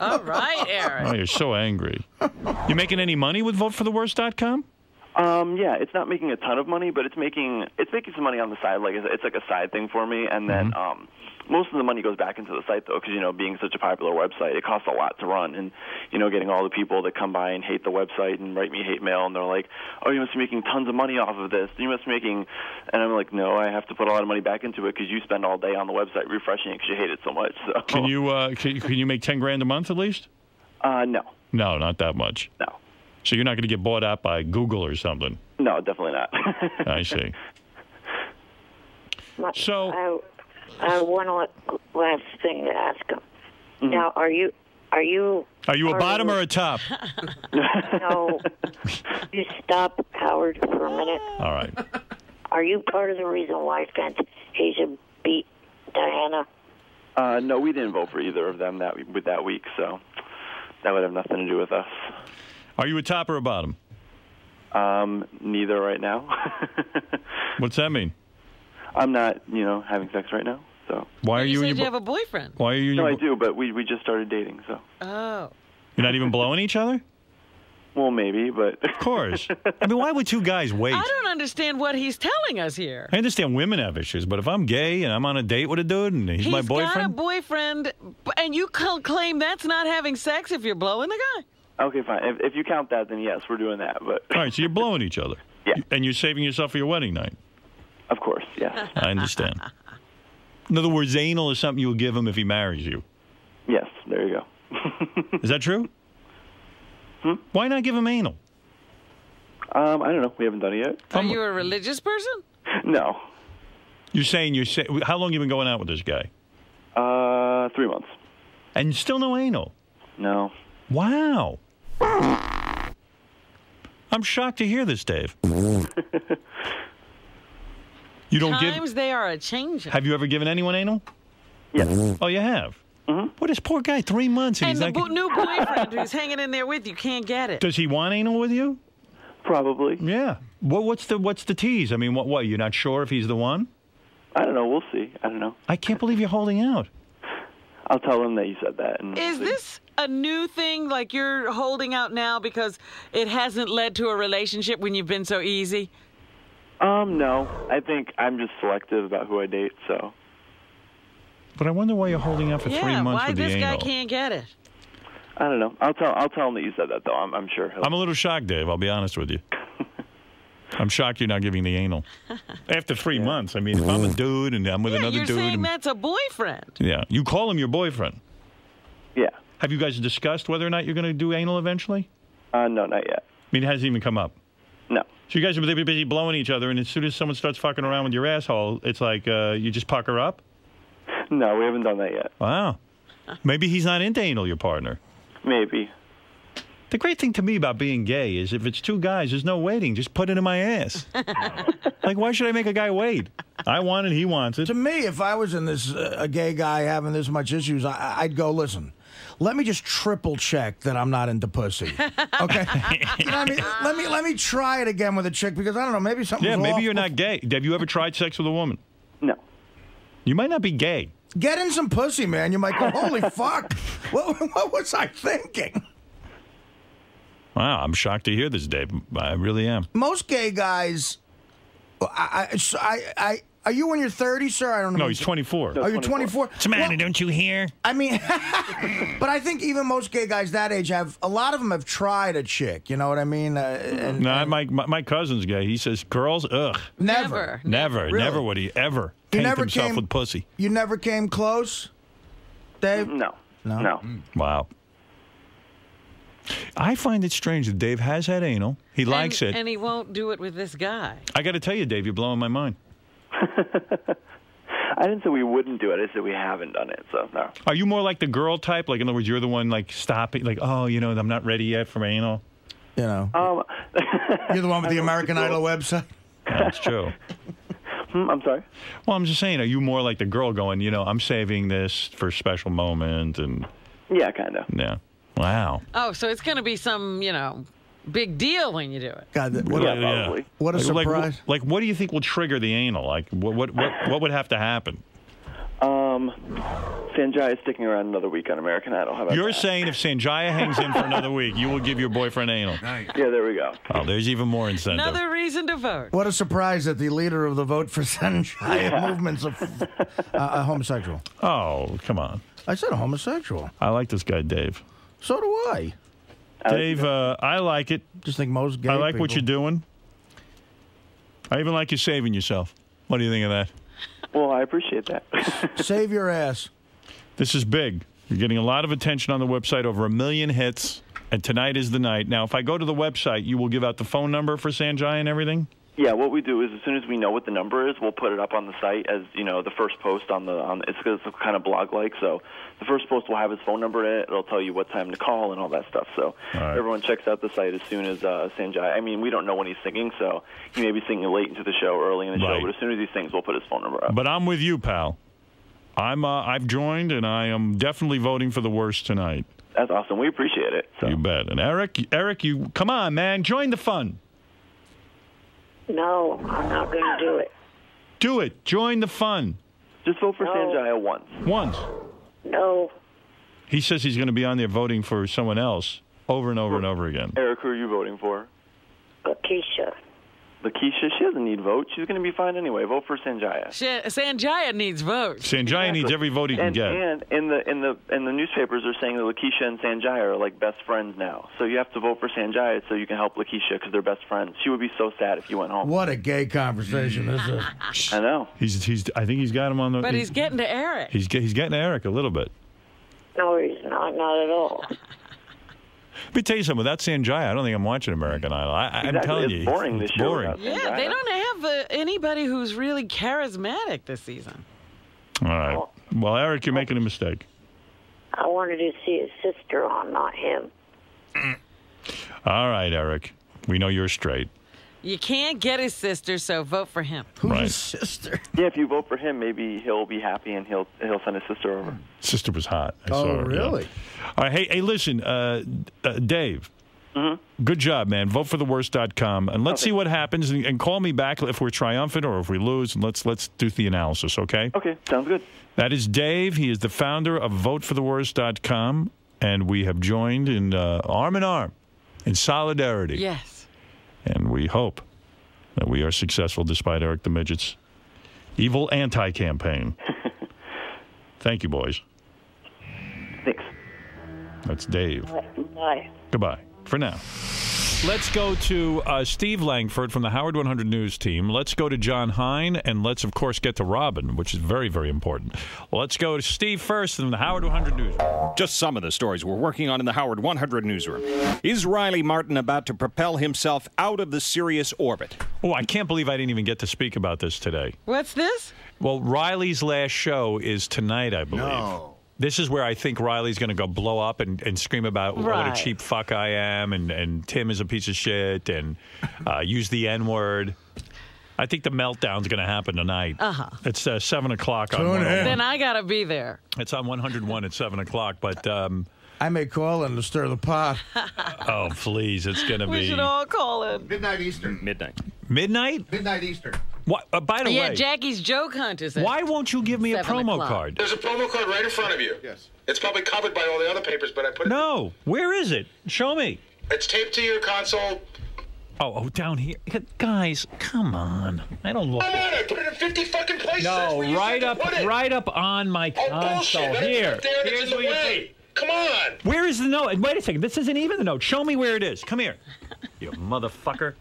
All right, [LAUGHS] Eric. Oh, you're so angry. You making any money with VoteForTheWorst.com? Um, yeah, it's not making a ton of money, but it's making it's making some money on the side. Like it's, it's like a side thing for me, and then um, most of the money goes back into the site though, because you know, being such a popular website, it costs a lot to run, and you know, getting all the people that come by and hate the website and write me hate mail, and they're like, "Oh, you must be making tons of money off of this. You must be making," and I'm like, "No, I have to put a lot of money back into it because you spend all day on the website refreshing it because you hate it so much." [LAUGHS] So, Can you uh, can, you- can you make ten grand a month at least? uh, no, No, not that much. No. So you're not going to get bought out by Google or something. no, definitely not. [LAUGHS] I see. So I, I one last thing to ask him. Now, are you are you Are you a bottom the- or a top? [LAUGHS] no? you stop, Howard, for a minute. All right. Are you part of the reason why Fantasia beat Diana? Uh, no, we didn't vote for either of them that with that week, so that would have nothing to do with us. Are you a top or a bottom? Um, neither right now. [LAUGHS] What's that mean? I'm not, you know, having sex right now. So Why are You you? said you your, have a boyfriend. why are you? no, your I do, but we we just started dating, so Oh. You're not even blowing each other? well, maybe, but Of course. I mean, why would two guys [LAUGHS] wait? I don't understand what he's telling us here. I understand women have issues, but if I'm gay and I'm on a date with a dude and he's, my boyfriend, got a boyfriend, boyfriend, and you cl- claim that's not having sex if you're blowing the guy. okay, fine. If, if you count that, then yes, we're doing that. But all right, so you're blowing [LAUGHS] each other. Yeah. And you're saving yourself for your wedding night. Of course, yes, I understand. In other words, anal is something you'll give him if he marries you. yes. There you go. [LAUGHS] Is that true? Why not give him anal? Um, I don't know. We haven't done it yet. Are you a religious person? No. You're saying you're say, how long you been going out with this guy? Uh, three months. And still no anal. No. Wow. I'm shocked to hear this, Dave. [LAUGHS] You don't give. Times they are a changing. Have you ever given anyone anal? Yes. Oh, you have. Mm-hmm. What this poor guy? Three months, and, And he's the not. bo- new boyfriend who's hanging in there with you can't get it. Does he want anal with you? Probably. Yeah. What, what's the what's the tease? I mean, what what? You're not sure if he's the one? I don't know. We'll see. I don't know. I can't believe you're holding out. I'll tell him that you said that. And Is this a new thing? Like you're holding out now because it hasn't led to a relationship when you've been so easy? Um, no. I think I'm just selective about who I date. So But I wonder why you're holding out for yeah, three months why with this the guy anal. can't get it? I don't know. I'll tell. I'll tell him that you said that though. I'm, I'm sure. He'll, I'm a little shocked, Dave. I'll be honest with you. [LAUGHS] I'm shocked you're not giving the anal [LAUGHS] after three months. I mean, if I'm a dude and I'm with yeah, another you're dude, saying and- that's a boyfriend. yeah, you call him your boyfriend. Yeah. Have you guys discussed whether or not you're going to do anal eventually? Uh, no, not yet. I mean, it hasn't even come up. No. So you guys are busy busy blowing each other, and as soon as someone starts fucking around with your asshole, it's like uh, you just pucker up. No, we haven't done that yet. Wow. Maybe he's not into anal, your partner. Maybe. The great thing to me about being gay is if it's two guys, there's no waiting. Just put it in my ass. [LAUGHS] like, why should I make a guy wait? I want it, he wants it. To me, if I was in this uh, a gay guy having this much issues, I, I'd go listen. Let me just triple check that I'm not into pussy. [LAUGHS] Okay, you know I mean? Let me let me try it again with a chick because I don't know. Maybe something. Yeah, maybe you're not gay. Have you ever tried sex with a woman? No. You might not be gay. Get in some pussy, man. You might go, holy [LAUGHS] fuck. What, what was I thinking? Wow, I'm shocked to hear this, Dave. I really am. Most gay guys. I, I, I, I, are you in your 30s, sir? I don't know. No, he's 24. Oh, you're 24. What's the matter? Don't you hear? I mean, [LAUGHS] but I think even most gay guys that age have a lot of them have tried a chick. You know what I mean? Uh, and, No, my, my my cousin's gay. He says girls, ugh, Never. never, Really? never would he ever You paint never himself came- with pussy. You never came close, Dave? No. No. No. Wow. I find it strange that Dave has had anal. He likes and, it. And he won't do it with this guy. I got to tell you, Dave, you're blowing my mind. [LAUGHS] I didn't say we wouldn't do it. I said we haven't done it. So no. Are you more like the girl type? Like, in other words, you're the one like stopping, like, oh, you know, I'm not ready yet for anal. You know, Um, [LAUGHS] you're the one with the [LAUGHS] American Idol website. That's true. Hmm, I'm sorry. Well, I'm just saying, are you more like the girl going, you know, I'm saving this for a special moment, and Yeah, kind of. yeah, wow. Oh, so it's going to be some, you know, big deal when you do it. God, that- what, Yeah, a, yeah. what a Like- surprise. Like, like, what do you think will trigger the anal? Like, what, what, what, what would have to happen? Um, Sanjay is sticking around another week on American Idol. How about You're that? saying if Sanjaya hangs in for another week, you will give your boyfriend anal. Nice. Yeah, there we go. Oh, there's even more incentive. Another reason to vote. What a surprise that the leader of the Vote for Sunshine [LAUGHS] movement's a, a, a homosexual. Oh, come on. I said a homosexual. I like this guy, Dave. So do I. Dave, uh, I like it. Just think most gay I like what you're doing. I even like you saving yourself. What do you think of that? Well, I appreciate that. [LAUGHS] Save your ass. This is big. You're getting a lot of attention on the website, over a million hits, and tonight is the night. Now, if I go to the website, you will give out the phone number for Sanjay and everything? Yeah, what we do is as soon as we know what the number is, we'll put it up on the site as you know the first post on the on. It's, it's kind of blog like, so the first post will have his phone number in it. It'll tell you what time to call and all that stuff. So right. everyone checks out the site as soon as uh, Sanjay. I mean, we don't know when he's singing, so he may be singing late into the show, early in the Right. show. But as soon as he sings, we'll put his phone number up. But I'm with you, pal. I'm uh, I've joined, and I am definitely voting for the worst tonight. That's awesome. We appreciate it. You bet. And Eric, Eric, you come on, man, join the fun. No, I'm not going to do it. Do it. Join the fun. Just vote for No. Sanjay once. Once. No. He says he's going to be on there voting for someone else over and over and over again. Eric, who are you voting for? LaKisha. LaKisha, she doesn't need votes. She's going to be fine anyway. Vote for Sanjaya. Sh- Sanjaya needs votes. Sanjaya needs every vote he can and, get. And in the in the in the newspapers are saying that LaKisha and Sanjaya are like best friends now. So you have to vote for Sanjaya so you can help LaKisha because they're best friends. She would be so sad if you went home. What a gay conversation this is. [LAUGHS] I know. He's he's. I think he's got him on the. But he's getting to Eric. he's get- he's getting Eric a little bit. No, he's not. Not at all. [LAUGHS] Let me tell you something. Without Sanjaya, I don't think I'm watching American Idol. I, I'm Exactly. telling It's you, boring this it's show boring. without Yeah, they don't have uh, anybody who's really charismatic this season. All right. Well, Eric, you're making a mistake. I wanted to see his sister on, not him. All right, Eric. We know you're straight. You can't get his sister, so vote for him. Who's Right. his sister? Yeah, if you vote for him, maybe he'll be happy and he'll he'll send his sister over. Sister was hot. I Oh, saw her, yeah. really? All right. Hey, hey, listen, uh, uh, Dave. Mm-hmm. Good job, man. Votefortheworst.com. And let's see what happens. And, and call me back if we're triumphant or if we lose. And let's let's do the analysis, okay? Okay, sounds good. That is Dave. He is the founder of VoteForTheWorst.com. And we have joined in uh, arm in arm in solidarity. Yes. We hope that we are successful despite Eric the Midget's evil anti campaign. [LAUGHS] Thank you, boys. Thanks. That's Dave. Bye. Goodbye for now. Let's go to uh, Steve Langford from the Howard 100 News team. Let's go to Jon Hein, and let's, of course, get to Robin, which is very, very important. Let's go to Steve first from the Howard 100 News. Just some of the stories we're working on in the Howard 100 newsroom. Is Riley Martin about to propel himself out of the Sirius orbit? Oh, I can't believe I didn't even get to speak about this today. What's this? Well, Riley's last show is tonight, I believe. This is where I think Riley's going to go blow up and, and scream about what a cheap fuck I am, and, and Tim is a piece of shit, and uh, [LAUGHS] use the N word. I think the meltdown's going to happen tonight. Uh-huh. It's uh, 7 o'clock on Tune in. Then I gotta be there. It's on 101 at 7 o'clock, but, um, I may call in to stir the pot. [LAUGHS] oh, please, it's going to be. We be should all call in. Midnight Eastern. Midnight. midnight? Midnight Eastern. Why, uh, by the yeah, way, Jackie's joke hunt is. why won't you give me a promo o'clock. card? There's a promo card right in front of you. Yes. It's probably covered by all the other papers, but I put it. No, where is it? Show me. It's taped to your console. Oh, oh, down here, guys, come on. I don't look. Come on, I put it in 50 fucking places. No, right up, to put it. right up on my Oh, console. bullshit. Let it Here, there here's the where you way. Come on. Where is the note? Wait a second. This isn't even the note. Show me where it is. Come here. You motherfucker.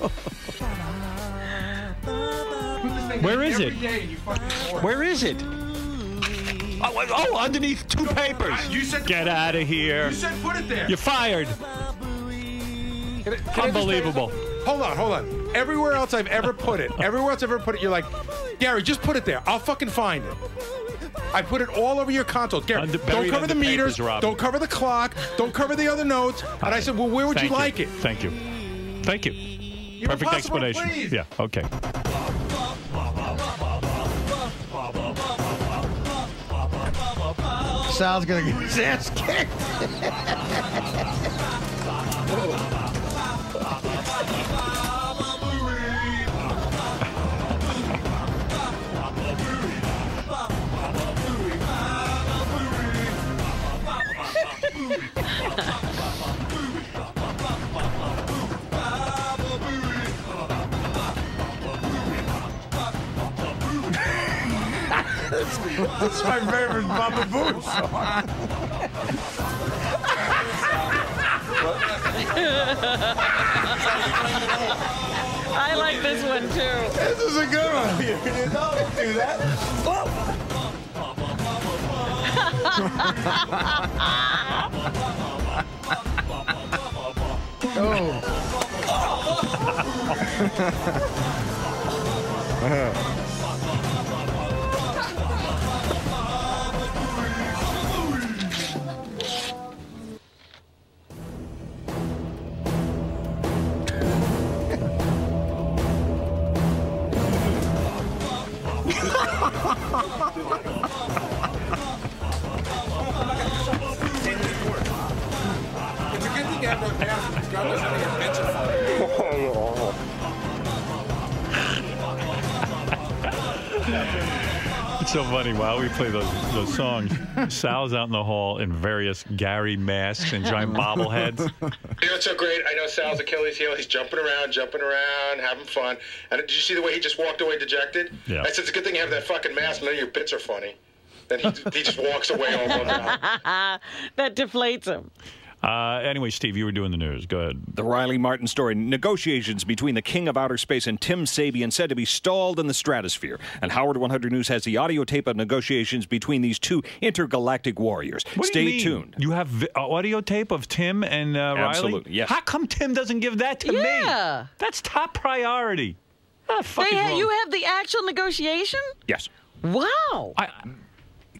[LAUGHS] Where is it? Where is it? Oh, oh, underneath two papers. You said Get out of here. You said put it there. You're fired. Can I- can Unbelievable. Hold on, hold on. Everywhere else I've ever put it, everywhere else I've ever put it, you're like, Gary, just put it there. I'll fucking find it. I put it all over your console. Gary, Under- don't cover the meters. papers, don't cover the clock. Don't cover the other notes. And I said, well, where would Thank you like it? Thank you. Thank you. Perfect impossible explanation. please. Yeah, okay. Sal's gonna get his ass kicked. [LAUGHS] That's my favorite Baba Boo song. I like this one too. This is a good one. You didn't know to do that. It's oh. [LAUGHS] funny. While we play those those songs, [LAUGHS] Sal's out in the hall in various Gary masks and giant bobbleheads. [LAUGHS] You know what's so great? I know Sal's Achilles heel. He's jumping around, jumping around, having fun. And did you see the way he just walked away dejected? Yeah. I said, it's a good thing you have that fucking mask. None of your bits are funny. Then he, he just walks away all bummed out. [LAUGHS] that deflates him. Uh, anyway, Steve, you were doing the news. Go ahead. The Riley Martin story. Negotiations between the king of outer space and Tim Sabean said to be stalled in the stratosphere. And Howard 100 News has the audio tape of negotiations between these two intergalactic warriors. What do Stay you mean? tuned. You have vi- uh, audio tape of Tim and uh, Riley? Absolutely, yes. How come Tim doesn't give that to me? Yeah. That's top priority. What the fuck They ha- you have the actual negotiation? Yes. Wow.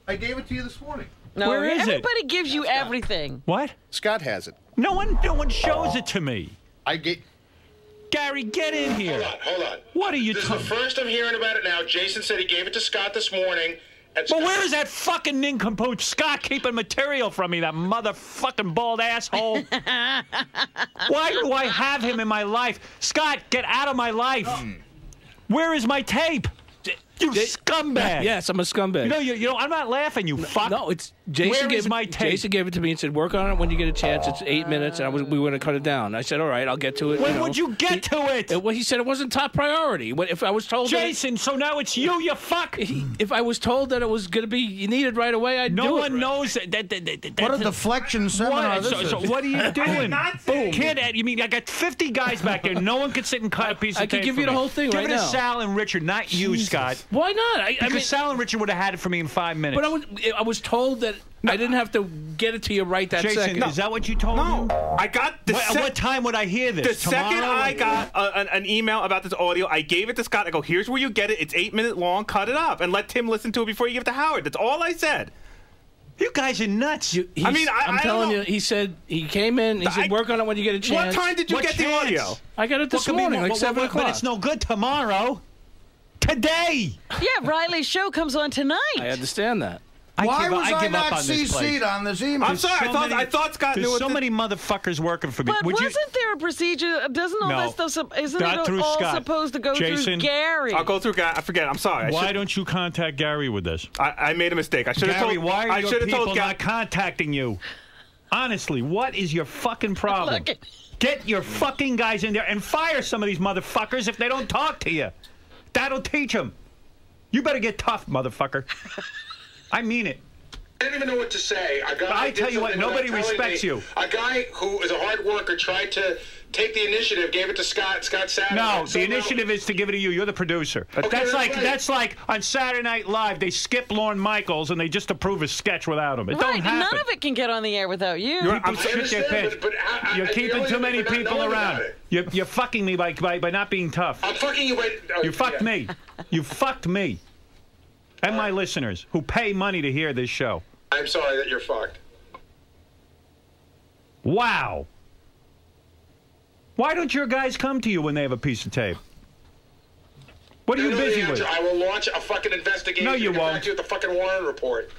I gave it to you this morning. No, Where is it? everybody gives you everything. What? Scott has it. No one, no one shows it to me. I get. Gary, get in here. Hold on, hold on. What are you This is the talking? first I'm hearing about it now. Jason said he gave it to Scott this morning. And But where is that fucking nincompoop Scott keeping material from me? That motherfucking bald asshole. [LAUGHS] Why do I have him in my life? Scott, get out of my life. Hmm. Where is my tape? You scumbag. Yes, I'm a scumbag. No, you, you know, I'm not laughing. You fuck. No, it's Jason Where gave is it, my tape? Jason gave it to me and said, "Work on it when you get a chance. It's eight minutes, and I was, we were going to cut it down." I said, "All right, I'll get to it." When you know. would you get to it? Uh, Well, he said it wasn't top priority. What- If I was told, that it- Jason, so now it's you, you fuck. if I was told that it was going to be needed right away, I'd No do one it. knows that. that, that, that What a that's deflection seminar What? this So, is. so what are you [LAUGHS] doing? not say- Kid, Ed, you mean I got 50 guys back there? No one could sit and cut a piece of I could tape give for you the me. whole thing Give right it to. Sal and Richard, not you, Scott. Why not? I, I Because mean, Sal and Richard would have had it for me in five minutes. but I was I was told that I didn't have to get it to you right that Jason, second. is that what you told No, me? No, I got the What, sec- what time would I hear this? The second Tomorrow? I got a, an, an email about this audio, I gave it to Scott. I go, "Here's where you get it. It's eight minute long. Cut it up and let Tim listen to it before you give it to Howard." That's all I said. You guys are nuts. You- I mean, I, I'm I don't telling know. you, he said he came in. He I- said, "Work on it when you get a chance." What time did you What get the audio? I got it this What could be morning, more- like what- seven what- o'clock. But it's no good tomorrow. Today. Yeah, Riley's show comes on tonight. I understand that. I Why give, was I I not on. CC'd on this email? There's so I, thought, many- There's so many motherfuckers working for me. But Would wasn't there a procedure? Doesn't all No. that stuff? Isn't Not it through all Scott. supposed to go Jason? through Gary? I'll go through. Ga- I forget. I'm sorry. Why don't you contact Gary with this? I, I made a mistake. I should have Gary, told. why are I your people not contacting you? Honestly, what is your fucking problem? Get your fucking guys in there and fire some of these motherfuckers if they don't talk to you. That'll teach him. You better get tough, motherfucker. I mean it. I didn't even know what to say. I tell you what, nobody respects me. you. A guy who is a hard worker tried to take the initiative, gave it to Scott. Scott Saturday. No, the Somehow- initiative is to give it to you. You're the producer. Okay, that's that's like right. that's like on Saturday Night Live. They skip Lorne Michaels and they just approve a sketch without him. It right, don't happen. none of it can get on the air without you. People shit their pants. You're keeping too many people around. You're, you're fucking me by, by by not being tough. I'm fucking you by. oh, You fucked yeah. me. You fucked me. And my listeners who pay money to hear this show. I'm sorry that you're fucked. Wow. Why don't your guys come to you when they have a piece of tape? What are you busy with? I will launch a fucking investigation. No, you won't. Back to you with the fucking Warren report.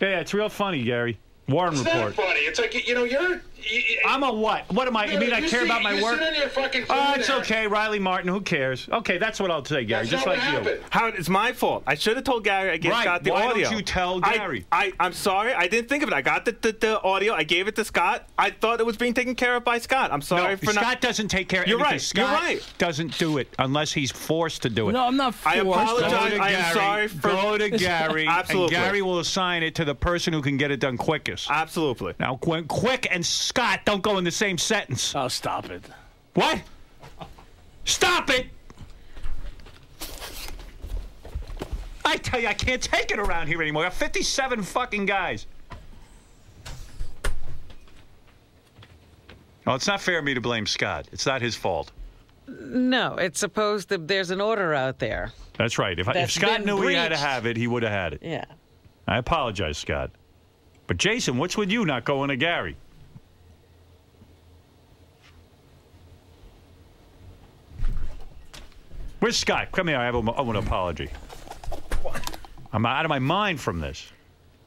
Yeah, it's real funny, Gary. Warren It's report. not funny. It's like you know you're. You, I'm a what? What am I? You You mean know, I care see- about my work? sit on your fucking uh, Oh, phone it's there. okay. Riley Martin, who cares? Okay, that's what I'll say, Gary. That's just like you. happened. Howard, it's my fault. I should have told Gary I gave Right. Scott the audio. Why don't you tell Gary? I, I, am sorry. I didn't think of it. I got the, the, the audio. I gave it to Scott. I thought it was being taken care of by Scott. I'm sorry No, for Scott not. doesn't take care of You're anything. right. Scott You're right. doesn't do it unless he's forced to do it. No, I'm not I apologize. To I am Gary. sorry for- Go to Gary. Absolutely. And Gary will assign it to the person who can get it done quickest. Absolutely. Now, when quick and Scott don't go in the same sentence. Oh, stop it. What? Stop it! I tell you, I can't take it around here anymore. I got 57 fucking guys. Well, it's not fair of me to blame Scott. It's not his fault. No, it's supposed to. There's an order out there. That's right. If, I, if Scott been knew he had to have it, he would have had it. Yeah. I apologize, Scott. But Jason, what's with you not going to Gary? Where's Scott? Come here. I have a, I want an apology. I'm out of my mind from this.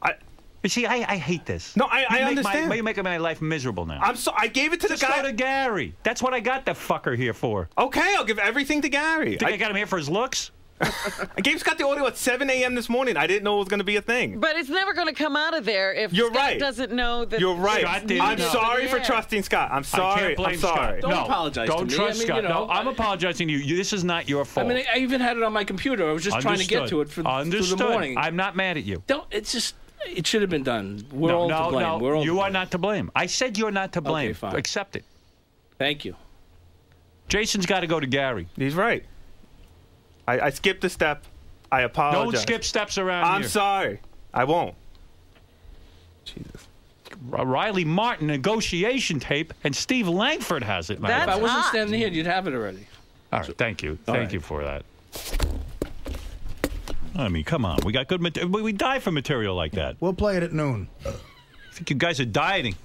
I, you see, I, I hate this. No, I- You I make understand. My, you're making my life miserable now. I'm so. I gave it to Just the guy. go to Gary. That's what I got the fucker here for. Okay, I'll give everything to Gary. Think I, got him here for his looks? [LAUGHS] I gave Scott the audio at 7 a.m. this morning. I didn't know it was going to be a thing. But it's never going to come out of there if You're Scott right. doesn't know that. You're right. Scott didn't I'm know. sorry for trusting Scott. I'm sorry. I sorry. can't blame I'm sorry. Scott. Don't no, apologize to Don't me. trust I mean, Scott. you know, no, I'm apologizing to you. You- This is not your fault. I mean, I even had it on my computer. I was just trying to get to it for Understood. through the morning. I'm not mad at you. Don't. It's just. It should have been done. We're no, all no, to blame. no. We're all you to are not to blame. I said you're not to blame. Okay, fine. Accept it. Thank you. Jason's got to go to Gary. He's right. I, I skipped a step. I apologize. Don't skip steps around I'm here. sorry. I won't. Jesus. Riley Martin negotiation tape, and Steve Langford has it. That's if. I wasn't standing here, you'd have it already. All right, thank you, All thank right. you for that. I mean, come on, we got good material. We, we die for material like that. We'll play it at noon. I think you guys are dieting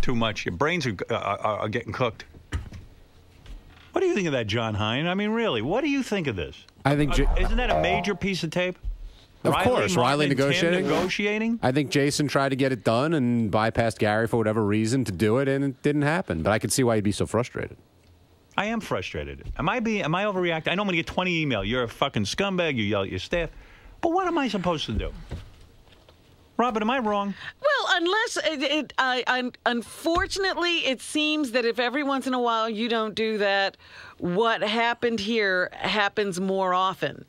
too much. Your brains are, uh, are, are getting cooked. What do you think of that, Jon Hein? I mean, really, what do you think of this? I think. J- Uh, isn't that a major piece of tape? Of course, Riley Martin and Tim negotiating. negotiating. I think Jason tried to get it done and bypassed Gary for whatever reason to do it, and it didn't happen. But I could see why he'd be so frustrated. I am frustrated. Am I being? Am I overreacting? I know I'm going to get 20 email. You're a fucking scumbag. You yell at your staff. But what am I supposed to do? Robert, am I wrong? Well, unless it, it I, I, unfortunately, it seems that if every once in a while you don't do that, what happened here happens more often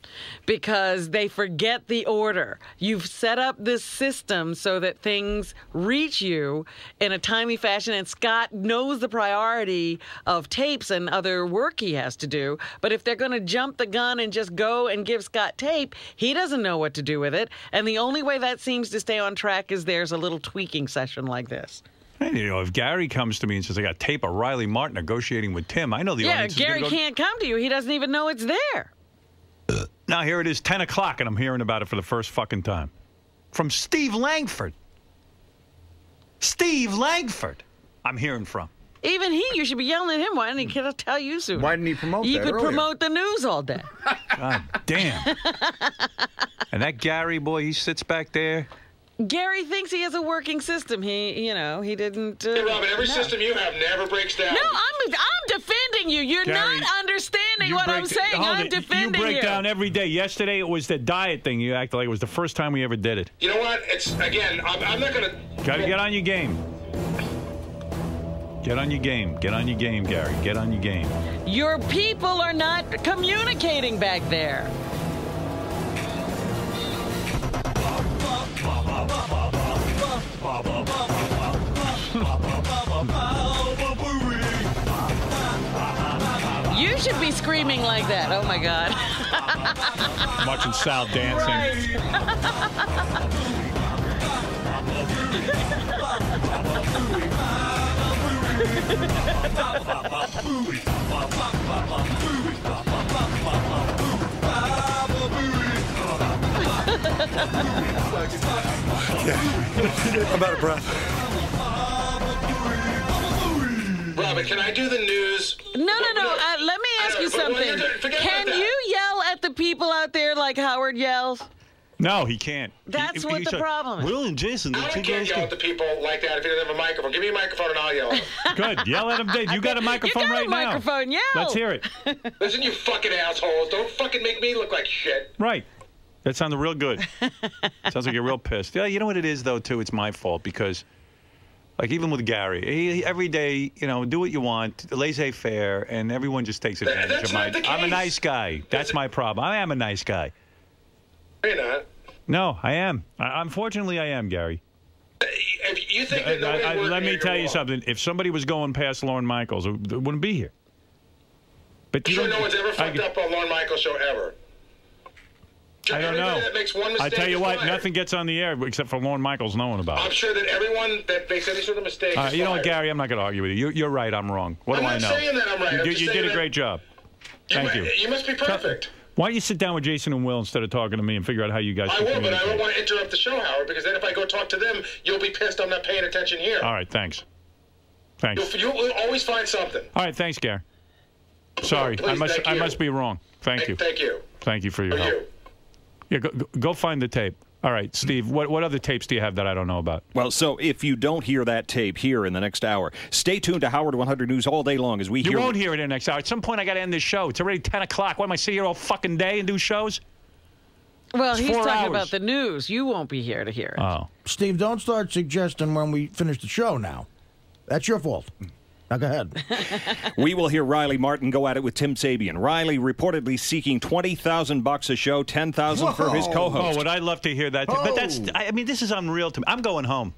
because they forget the order. You've set up this system so that things reach you in a timely fashion, and Scott knows the priority of tapes and other work he has to do. But if they're going to jump the gun and just go and give Scott tape, he doesn't know what to do with it. And the only way that seems to stay on track is there's a little tweaking session like this. Hey, You know, if Gary comes to me and says I got tape of Riley Martin negotiating with Tim, I know the yeah, audience is Gary gonna go, can't come to you. He doesn't even know it's there. Uh, now here it is, 10 o'clock, and I'm hearing about it for the first fucking time from Steve Langford. Steve Langford. I'm hearing from. Even he, you should be yelling at him. Why didn't he get tell you sooner? Why didn't he promote You that could earlier? promote the news all day. God damn. [LAUGHS] and that Gary boy, he sits back there. Gary thinks he has a working system. He, you know, he didn't. Uh, Hey, Robin, every no. system you have never breaks down. No, I'm I'm defending you. You're Gary, not understanding You what break- I'm saying. I'm it. defending You break down every day. Yesterday it was the diet thing. You acted like it was the first time we ever did it. You know what? It's again. I'm, I'm not gonna. Got to get on your game. Get on your game. Get on your game, Gary. Get on your game. Your people are not communicating back there. You should be screaming like that. Oh my God. I'm [LAUGHS] watching Sal dancing. [LAUGHS] I'm out of breath. Robin, can I do the news? No, no, no. Uh, let me ask you something. you're done- forget Can you yell at the people out there like Howard yells? No, he can't. That's He- what he the said, problem is. Will and Jason, I the two don't care guys. yell at the people like that if you don't have a microphone. Give me a microphone and I'll yell. at 'em. [LAUGHS] Good. Yell at him, Dave. You got a [LAUGHS] microphone got a right now. microphone, yell. Let's hear it. Listen, you fucking assholes! Don't fucking make me look like shit. Right. That sounded real good. [LAUGHS] Sounds like you're real pissed. Yeah, you know what it is though too. It's my fault because, like, even with Gary, he, he- every day, you know, do what you want, laissez-faire, and everyone just takes advantage that's of my. not the I'm a nice guy. That's my problem. I am a nice guy. You're not. No, I am. I, unfortunately, I am, Gary. Uh, if you think I- that I- I- let me tell you're you wrong. something. If somebody was going past Lorne Michaels, it it wouldn't be here. But You you sure don't- no one's ever I- fucked up on Lorne Michaels show ever? I don't know. That makes one I tell you what, fired. nothing gets on the air except for Lorne Michaels knowing about it. I'm sure that everyone that makes any sort of mistake. Uh, you know what. Gary? I'm not going to argue with you. You're, you're right. I'm wrong. What I'm do I know? saying that I'm right. You, I'm did- just you did a great job. Thank you. You must be perfect. Why don't you sit down with Jason and Will instead of talking to me and figure out how you guys I will, but I don't want to interrupt the show, Howard, because then if I go talk to them, you'll be pissed I'm not paying attention here. All right, thanks. Thanks. You'll, you'll always find something. All right, thanks, Gary. Sorry, I please, must thank I must be wrong. Thank you. Thank you. Thank you for your For help. you. Yeah, go, go- go find the tape. All right, Steve. What what other tapes do you have that I don't know about? Well, so if you don't hear that tape here in the next hour, stay tuned to Howard 100 News all day long as we You hear. You won't hear it in the next hour. At some point, I got to end this show. It's already ten o'clock. Why am I sitting here all fucking day and do shows? Well, It's he's talking hours. about the news. You won't be here to hear it. Oh. Steve, don't start suggesting when we finish the show now. That's your fault. Now go ahead. [LAUGHS] We will hear Riley Martin go at it with Tim Sabean. Riley reportedly seeking twenty thousand bucks a show, ten thousand for his co-host. Oh, would I love to hear that? Too. But that's, oh! I I mean, this is unreal to me. I'm going home.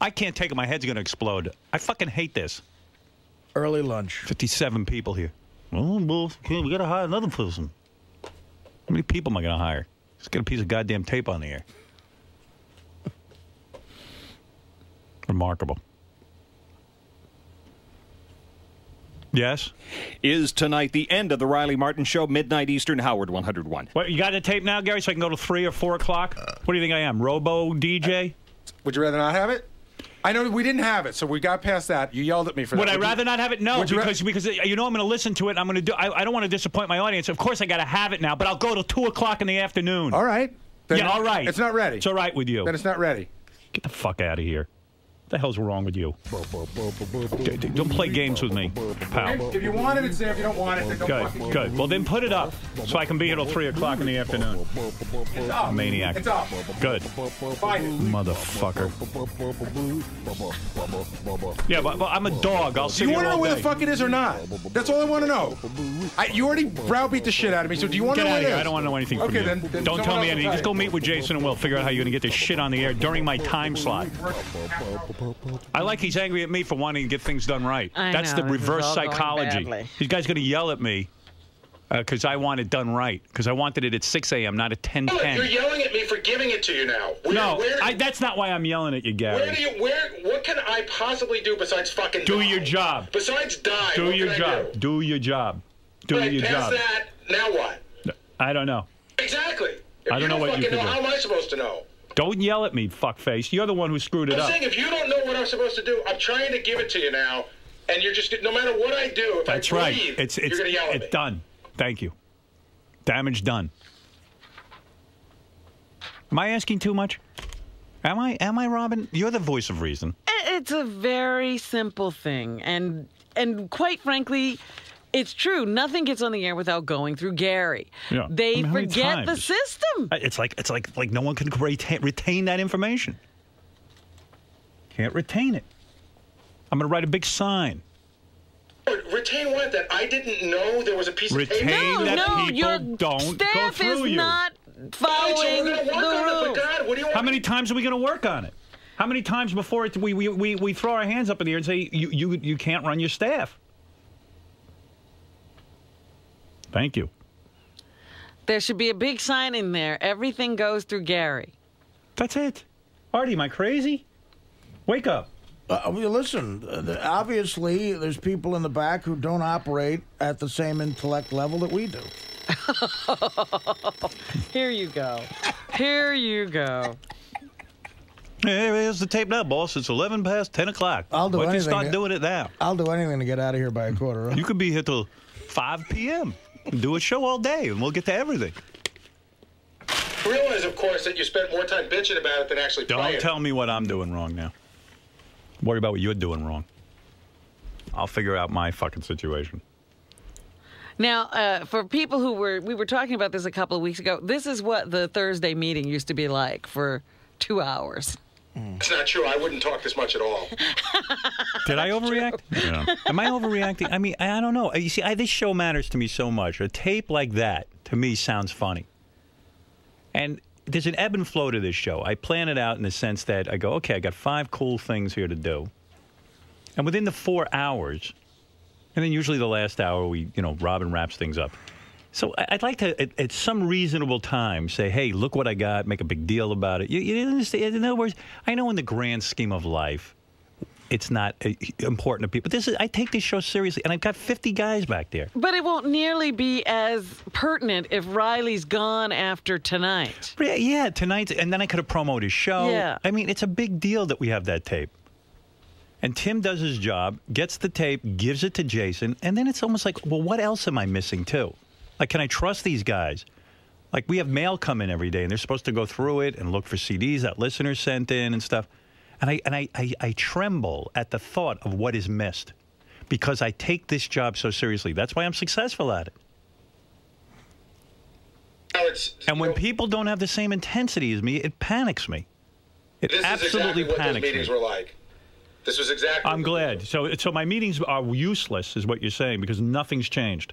I can't take it. My head's going to explode. I fucking hate this. Early lunch. 57 people here. Oh, well, we got to hire another person. How many people am I going to hire? Just get a piece of goddamn tape on the air. [LAUGHS] Remarkable. Yes? Is tonight the end of the Riley Martin Show, midnight Eastern, Howard 101. What, you got the tape now, Gary, so I can go to 3 or 4 o'clock? What do you think I am, Robo DJ? Would you rather not have it? I know we didn't have it, so we got past that. You yelled at me for Would that. I you- rather not have it? No, would you ra- because because uh, you know I'm going to listen to it. I'm going to do. I, I don't want to disappoint my audience. Of course, I got to have it now, but I'll go till two o'clock in the afternoon. All right. Then yeah, all right. It's not ready. It's all right with you. Then it's not ready. Get the fuck out of here. What the hell's wrong with you? D- d- Don't play games with me, pal. If you want it, it's there. If you don't want it, then don't Good, fucking good. Well, then put it up so I can be here till 3 o'clock in the afternoon. It's up. Maniac. It's up. Good. Find it. Motherfucker. Yeah, but, but I'm a dog. I'll see you. Do sit you want to know all where the fuck it is or not? That's all I want to know. I, you already browbeat the shit out of me, so do you want to know out where of it I don't want to know anything from okay, you. Then, then don't tell me anything. Just go meet with Jason and we'll Figure out how you're going to get this shit on the air during my time slot. I like he's angry at me for wanting to get things done right. I That's know, the reverse psychology. badly. These guys going to yell at me uh, because I want it done right. Because I wanted it at 6 a.m., not at Look, You're yelling at me for giving it to you now. Where, No, where, I, that's not why I'm yelling at you, where do you where? What can I possibly do besides fucking Do die? your job. Besides die. Do what your can I job. Do your job. Do right, your past job. that, now what? I don't know. Exactly. If I don't you know don't what you can know, do. how am I supposed to know? Don't yell at me, fuckface. You're the one who screwed it up. I'm saying if you don't know what I'm supposed to do, I'm trying to give it to you now, and you're just no matter what I do, if That's I right. It's it's you're gonna yell at it's me. done. Thank you. Damage done. Am I asking too much? Am I? Am I, Robin? You're the voice of reason. It's a very simple thing, and and quite frankly, it's true. Nothing gets on the air without going through Gary. Yeah. They I mean, how many forget the system. It's like it's like like no one can retain, retain that information. Can't retain it. I'm going to write a big sign. Retain what? That I didn't know there was a piece of Retain tape. that no, people your don't go staff through is you. not Fine, so following the work on it, but rules. God, what do you want? How many times are we going to work on it? How many times before it, we, we, we, we throw our hands up in the air and say, you, you, you can't run your staff? Thank you. There should be a big sign in there. Everything goes through Gary. That's it. Artie, am I crazy? Wake up. Uh, well, listen, uh, obviously, there's people in the back who don't operate at the same intellect level that we do. [LAUGHS] Here you go. Here you go. Here's the tape now, boss. It's 11 past 10 o'clock. I'll do Why don't you start to- doing it now? I'll do anything to get out of here by a quarter. Huh? You could be here till 5 p.m. Do a show all day, and we'll get to everything. Realize, of course, that you spent more time bitching about it than actually Don't playing. tell me what I'm doing wrong now. Worry about what you're doing wrong. I'll figure out my fucking situation. Now, uh, for people who were, we were talking about this a couple of weeks ago. This is what the Thursday meeting used to be like for two hours. Mm. It's not true. I wouldn't talk this much at all. [LAUGHS] Did I overreact? Yeah. Am I overreacting? I mean, I don't know. Uh, you see, I, this show matters to me so much. A tape like that, to me, sounds funny. And there's an ebb and flow to this show. I plan it out in the sense that I go, okay, I got five cool things here to do. And within the four hours, and then usually the last hour, we, you know, Robin wraps things up. So I'd like to, at, at some reasonable time, say, "Hey, look what I got." Make a big deal about it. You, you understand? In other words, I know in the grand scheme of life, it's not uh, important to people. This is I take this show seriously, and I've got 50 guys back there. But it won't nearly be as pertinent if Riley's gone after tonight. Yeah, Yeah, tonight, and then I could have promoted his show. Yeah. I mean, it's a big deal that we have that tape. And Tim does his job, gets the tape, gives it to Jason, and then it's almost like, well, what else am I missing too? Like, can I trust these guys? Like, we have mail come in every day, and they're supposed to go through it and look for CDs that listeners sent in and stuff. And I and I, I, I tremble at the thought of what is missed because I take this job so seriously. That's why I'm successful at it. And when people don't have the same intensity as me, it panics me. It this absolutely is exactly panics meetings me. were like. This was exactly. I'm glad. So, so my meetings are useless, is what you're saying, because nothing's changed.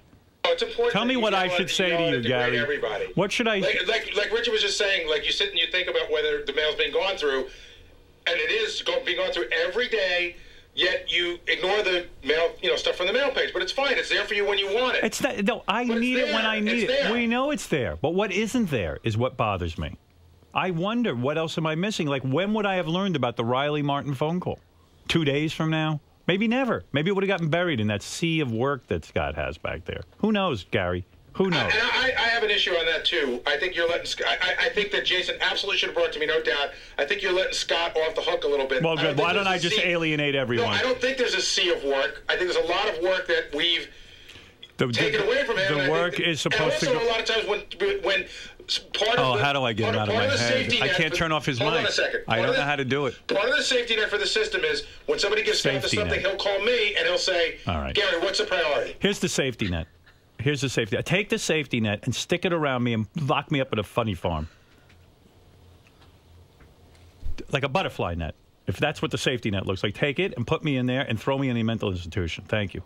Tell me what I should say to you, Gary. Everybody. What should I? Like, like, like Richard was just saying, like you sit and you think about whether the mail's been gone through, and it is go, being gone through every day. Yet you ignore the mail, you know, stuff from the mail page. But it's fine. It's there for you when you want it. It's not. No, I need it when. I need It's it. there. We know it's there, but what isn't there is what bothers me. I wonder what else am I missing? Like, when would I have learned about the Riley Martin phone call? Two days from now? Maybe never. Maybe it would have gotten buried in that sea of work that Scott has back there. Who knows, Gary? Who knows? And I, I have an issue on that too. I think you're letting. I, I- think that Jason absolutely should have brought it to me, no doubt. I think you're letting Scott off the hook a little bit. Well, good. Why don't I just sea- alienate No, everyone? I don't think there's a sea of work. I think there's a lot of work that we've The, taken away from him. the work is supposed to and also go. a lot of times when when part Oh, the, how do I get him out of my the head? I can't for- turn off his hold mic. on a second. I don't of know how to do it. Part of the safety net for the system is when somebody gets down to something, net. he'll call me and he'll say, All right. Gary, what's the priority? Here's the safety net. Here's the safety. net. Take the safety net and stick it around me and lock me up at a funny farm, like a butterfly net. If that's what the safety net looks like, take it and put me in there and throw me in a mental institution. Thank you.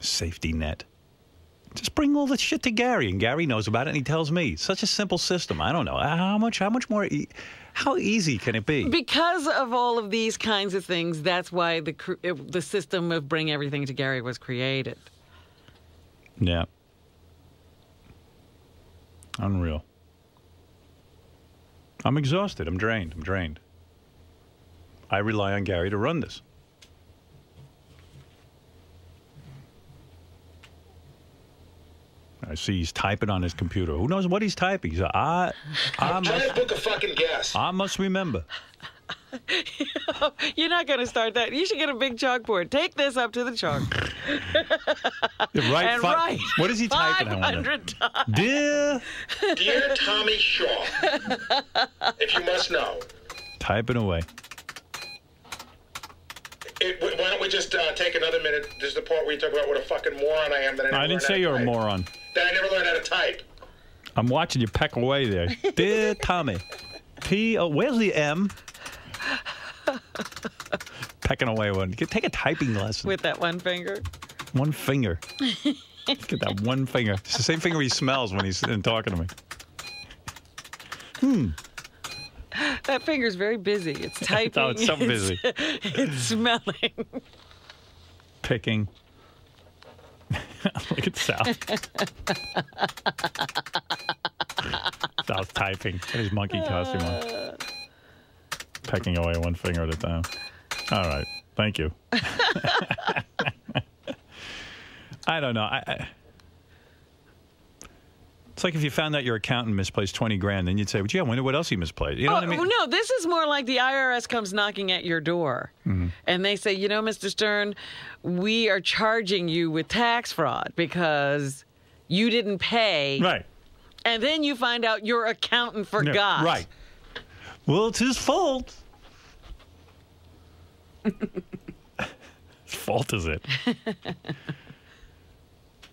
Safety net. Just bring all the shit to Gary, and Gary knows about it, and he tells me. Such a simple system. I don't know how much. How much more? E- how easy can it be? Because of all of these kinds of things, that's why the cr- uh, the system of bring everything to Gary was created. Yeah. Unreal. I'm exhausted. I'm drained. I'm drained. I rely on Gary to run this. I see he's typing on his computer. Who knows what he's typing? He's like, I, I I'm trying to must, book a fucking guest. I must remember. [LAUGHS] You're not going to start that. You should get a big chalkboard. Take this up to the chalk. [LAUGHS] Right, and fi- right. what is he typing, I wonder? 500 times. Dear. Dear Tommy Shaw, if you must know, Typing away. it, why don't we just uh, take another minute? This is the part where you talk about what a fucking moron I am. That I, I didn't say you're to a type. moron. That I never learned how to type. I'm watching you peck away there. [LAUGHS] Dear Tommy. P. Oh, where's the M? Pecking away one. Get- Take a typing lesson. With that one finger. One finger. Get that one finger. It's the same finger he smells when he's talking to me. Hmm. That finger's very busy. It's [LAUGHS] typing. Oh, it's so busy. [LAUGHS] it's smelling. Picking. [LAUGHS] Look at Sal. [LAUGHS] Sal's typing. Got his monkey costume on. Pecking away one finger at a time. All right. Thank you. [LAUGHS] I don't know. I, I, it's like if you found out your accountant misplaced 20 grand, then you'd say, well, gee, I wonder what else he misplaced. You know oh, what I mean? no, this is more like the IRS comes knocking at your door Mhm. and they say, you know, Mr. Stern, we are charging you with tax fraud because you didn't pay. Right. And then you find out your accountant forgot. Yeah, right. Well, it's his fault. His [LAUGHS] fault is it? [LAUGHS]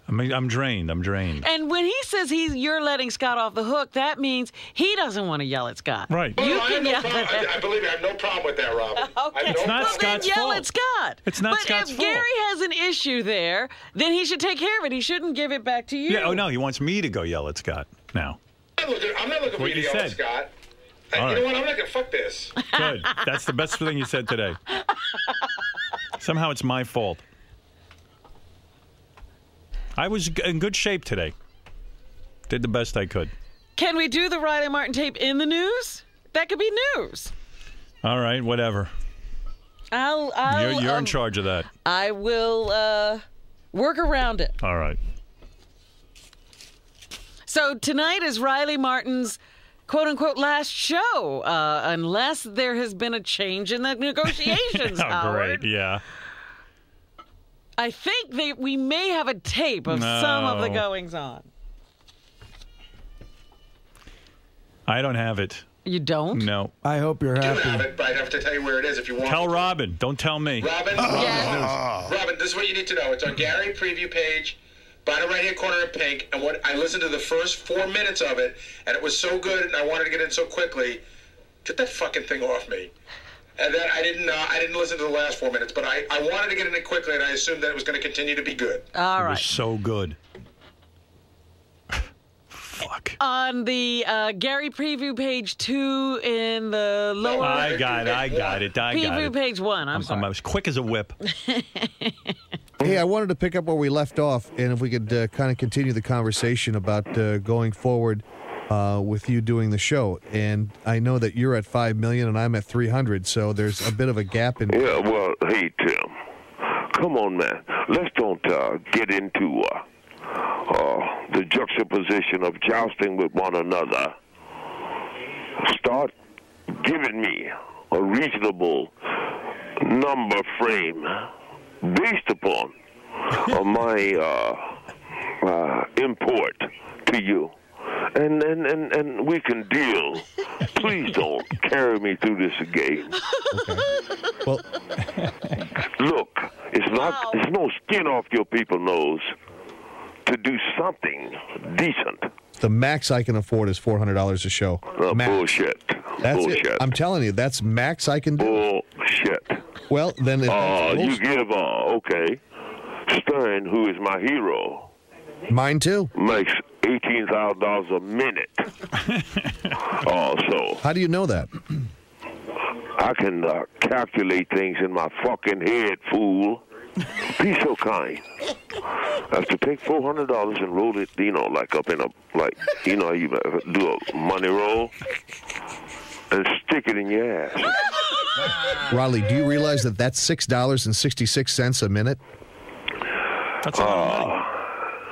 I mean, I'm drained. I'm drained. And when he says he's you're letting Scott off the hook, that means he doesn't want to yell at Scott. Right. Well, You I can no yell problem. I, I believe me, I have no problem with that, Robin. [LAUGHS] Okay. I It's no not well, Scott's then yell fault. at Scott. It's not but Scott's fault. But if. Gary has an issue there, then he should take care of it. He shouldn't give it back to you. Yeah. Oh no, he wants me to go yell at Scott now. I'm not looking, I'm not looking for What you to you yell at said. Scott. Uh, All you know what? I'm not gonna fuck this. Good. That's the best thing you said today. [LAUGHS] Somehow it's my fault. I was in good shape today. Did the best I could. Can we do the Riley Martin tape in the news? That could be news. All right, whatever. I'll. I'll You're, you're um, in charge of that. I will uh, work around it. All right. So tonight is Riley Martin's quote unquote last show, uh, unless there has been a change in the negotiations. [LAUGHS] oh, Howard. great. Yeah. I think that we may have a tape of some of the goings on. I don't have it. You don't? No. I hope you're happy. I do have it, but I have to tell you where it is if you want. Tell to. Robin. Don't tell me. Robin, [LAUGHS] Yes. Robin, this is what you need to know. It's on Gary preview page, bottom right hand corner in pink. And what I listened to the first four minutes of it, and it was so good, and I wanted to get in so quickly. Get that fucking thing off me. And then I didn't. Uh, I didn't listen to the last four minutes, but I, I wanted to get in it quickly, and I assumed that it was going to continue to be good. All it right. was so good. Fuck. On the uh, Gary preview page two in the lower. I got it. I got it. I got preview it. page one. I'm, I'm, sorry. I'm as quick as a whip. [LAUGHS] Hey, I wanted to pick up where we left off, and if we could uh, kind of continue the conversation about uh, going forward uh, with you doing the show. And I know that you're at five million, and I'm at three hundred, so there's a bit of a gap in. Yeah, well, hey, Tim. Come on, man. Let's don't uh, get into uh, uh, the juxtaposition of jousting with one another. Start giving me a reasonable number frame based upon uh, my uh, import to you. And, and, and, and we can deal. Please don't [LAUGHS] carry me through this game. Well, [LAUGHS] Look, it's not—it's no skin off your people's nose to do something decent. The max I can afford is four hundred dollars a show. Uh, max. bullshit. That's bullshit. it. I'm telling you, that's max I can do. Bullshit. Well, then if Uh, you give. Uh, okay. Stern, who is my hero, mine too. makes eighteen thousand dollars a minute. [LAUGHS] uh, so How do you know that? I can uh, calculate things in my fucking head, fool. Be so kind as to take four hundred dollars and roll it, you know, like up in a like, you know, you do a money roll and stick it in your ass. Riley, do you realize that that's six dollars and sixty six cents a minute? That's a lot uh,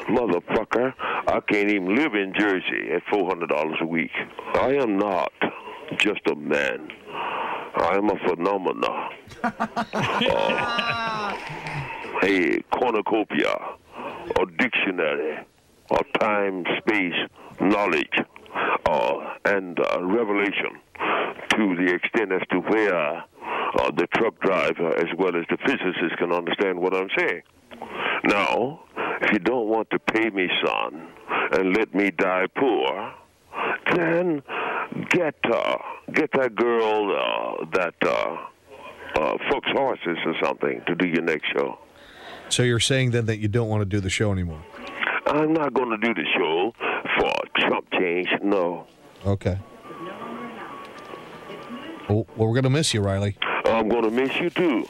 motherfucker, I can't even live in Jersey at four hundred dollars a week. I am not just a man. I am a phenomenon. Uh, [LAUGHS] a cornucopia, a dictionary, of time, space, knowledge, uh, and uh, revelation to the extent as to where uh, the truck driver as well as the physicist can understand what I'm saying. Now, if you don't want to pay me, son, and let me die poor, then get uh, get that girl uh, that uh, uh, fucks horses or something to do your next show. So you're saying then that you don't want to do the show anymore? I'm not going to do the show for Trump change. No. Okay. Well, well we're going to miss you, Riley. I'm going to miss you too.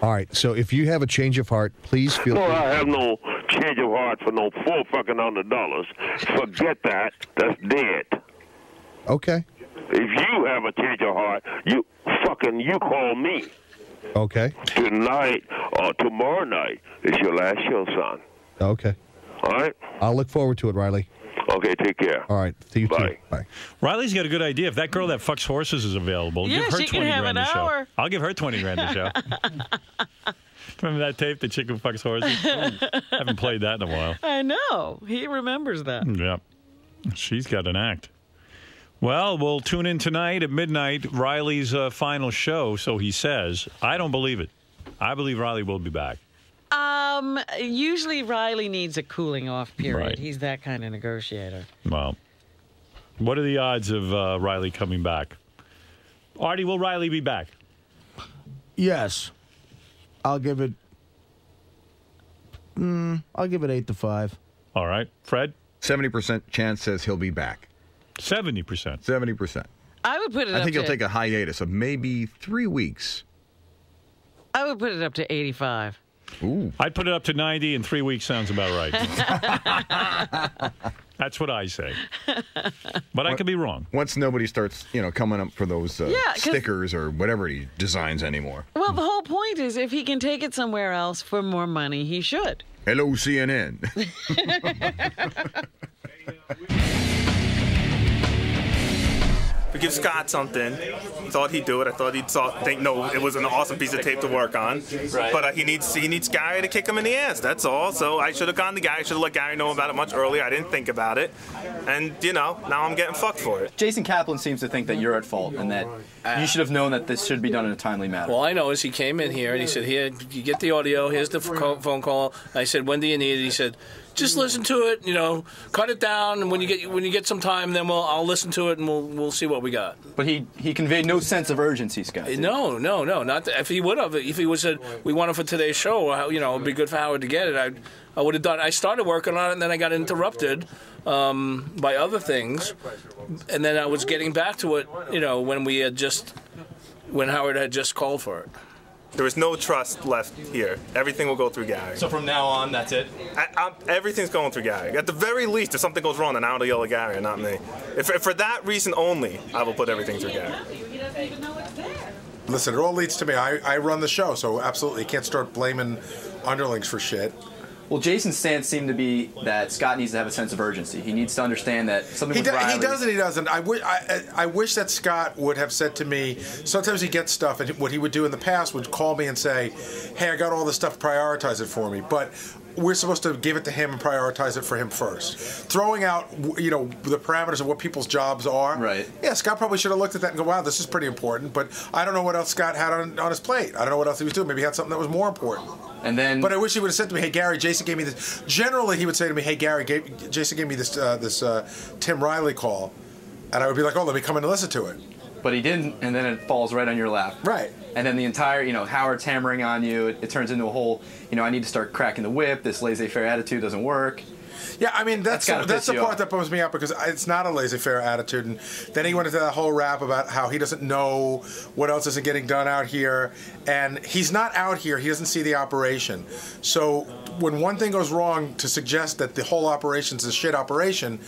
All right. So if you have a change of heart, please feel No, free. I have no change of heart for no four fucking hundred dollars. Forget that. That's dead. Okay. If you have a change of heart, you fucking you call me Okay. tonight or tomorrow night. is your last show, son. Okay. All right. I'll look forward to it, Riley. Okay. Take care. All right. See you too. Bye. Riley's got a good idea. If that girl that fucks horses is available, Yeah, give her she can 20 have grand an a show. hour. I'll give her 20 grand a show. [LAUGHS] Remember that tape, The Chick Who Fucks Horses? [LAUGHS] I haven't played that in a while. I know. He remembers that. Yep. She's got an act. Well, we'll tune in tonight at midnight, Riley's uh, final show, so he says. I don't believe it. I believe Riley will be back. Um, usually Riley needs a cooling off period. Right. He's that kind of negotiator. Well, what are the odds of uh, Riley coming back? Artie, will Riley be back? Yes. I'll give it. Mm, I'll give it eight to five. All right, Fred. Seventy percent chance says he'll be back. Seventy percent. Seventy percent. I would put it I up think to, he'll take a hiatus of maybe three weeks. I would put it up to 85. Ooh. I'd put it up to 90 in three weeks. Sounds about right. [LAUGHS] That's what I say. But I could be wrong. Once nobody starts, you know, coming up for those uh, Yeah, 'cause- stickers or whatever he designs anymore. Well, the whole point is if he can take it somewhere else for more money, he should. Hello, CNN. [LAUGHS] [LAUGHS] We give Scott something. Thought he'd do it. I thought he'd saw, think no, it was an awesome piece of tape to work on. Right. But uh, he needs he needs Gary to kick him in the ass. That's all. So I should have gone to Gary. Should have let Gary know about it much earlier. I didn't think about it, and you know now I'm getting fucked for it. Jason Kaplan seems to think that you're at fault and that you should have known that this should be done in a timely manner. Well, I know is he came in here and he said, "Here, you get the audio. Here's the phone call." I said, "When do you need it?" He said, "Just listen to it. You know, cut it down, and when you get when you get some time, then we'll I'll listen to it and we'll we'll see what we got." But he he conveyed no sense of urgency, Scott. No, no, no. Not that, if he would have. If he would said we want it for today's show, you know, it'd be good for Howard to get it. I, I would have done. I started working on it, and then I got interrupted um, by other things, and then I was getting back to it. You know, when we had just when Howard had just called for it. There is no trust left here. Everything will go through Gary. So from now on, that's it. I, I, everything's going through Gary. At the very least, if something goes wrong, then I'll yell at Gary and not me. If, if for that reason only, I will put everything through Gary. Listen, it all leads to me. I, I run the show, so absolutely can't start blaming underlings for shit. Well, Jason's stance seemed to be that Scott needs to have a sense of urgency. He needs to understand that something He, do, Riley. he doesn't. he doesn't. I, I, I I wish that Scott would have said to me. Sometimes he gets stuff, and what he would do in the past would call me and say, "Hey, I got all this stuff. Prioritize it for me." But we're supposed to give it to him and prioritize it for him first. Throwing out, you know, the parameters of what people's jobs are. Right. Yeah, Scott probably should have looked at that and go, "Wow, this is pretty important." But I don't know what else Scott had on, on his plate. I don't know what else he was doing. Maybe he had something that was more important. And then, but I wish he would have said to me, "Hey, Gary, Jason gave me this." Generally, he would say to me, "Hey, Gary, gave, Jason gave me this uh, this uh, Tim Riley call," and I would be like, "Oh, let me come in and listen to it." But he didn't, and then it falls right on your lap. Right. And then the entire, you know, Howard's hammering on you. It, it turns into a whole, you know, I need to start cracking the whip. This laissez-faire attitude doesn't work. Yeah, I mean that's That's that's the part off. that bums me out because it's not a laissez-faire attitude. And then he went into that whole rap about how he doesn't know what else isn't getting done out here, and he's not out here. He doesn't see the operation. So when one thing goes wrong, to suggest that the whole operation's a shit operation,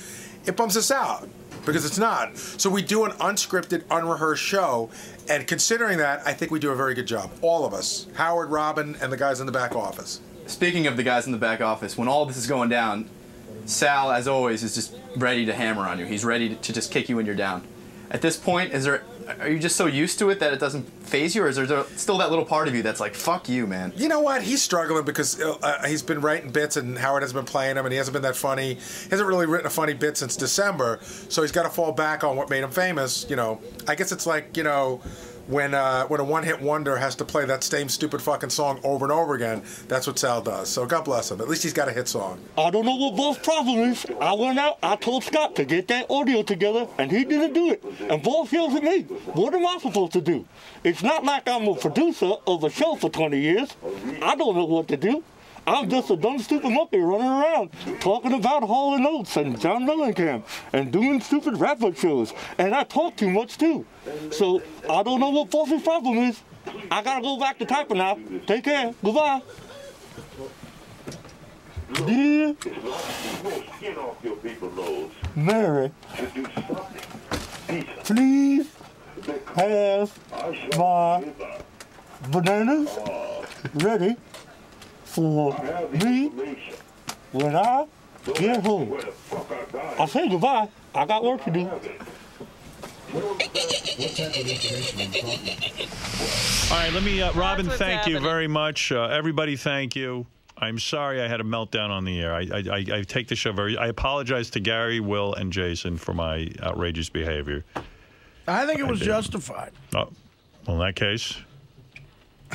it bumps us out because it's not. So we do an unscripted, unrehearsed show, and considering that, I think we do a very good job. All of us, Howard, Robin, and the guys in the back office. Speaking of the guys in the back office, when all this is going down, Sal, as always, is just ready to hammer on you. He's ready to just kick you when you're down. At this point, is there? Are you just so used to it that it doesn't phase you, or is there still that little part of you that's like, "Fuck you, man"? You know what? He's struggling because uh, he's been writing bits and Howard hasn't been playing him and he hasn't been that funny. He hasn't really written a funny bit since December, so he's got to fall back on what made him famous. You know, I guess it's like you know. When uh, when a one hit wonder has to play that same stupid fucking song over and over again, that's what Sal does. So God bless him. At least he's got a hit song. I don't know what Vol's problem is. I went out, I told Scott to get that audio together, and he didn't do it. And Vol yells at me. What am I supposed to do? It's not like I'm a producer of a show for 20 years. I don't know what to do. I'm just a dumb, stupid monkey running around talking about Hall and Oates and John Mellencamp and doing stupid rapper shows. And I talk too much too. So I don't know what Vol's problem is. I gotta go back to typing now. Take care. Goodbye. Dear Mary, please have my bananas ready for me when I get home. I say goodbye. I got work to do. All right, let me, uh, Robin, what's thank you very much. Uh, everybody, thank you. I'm sorry I had a meltdown on the air. I, I, I, I take the show very. I apologize to Gary, Will, and Jason for my outrageous behavior. I think it was did. justified. Oh, well, in that case,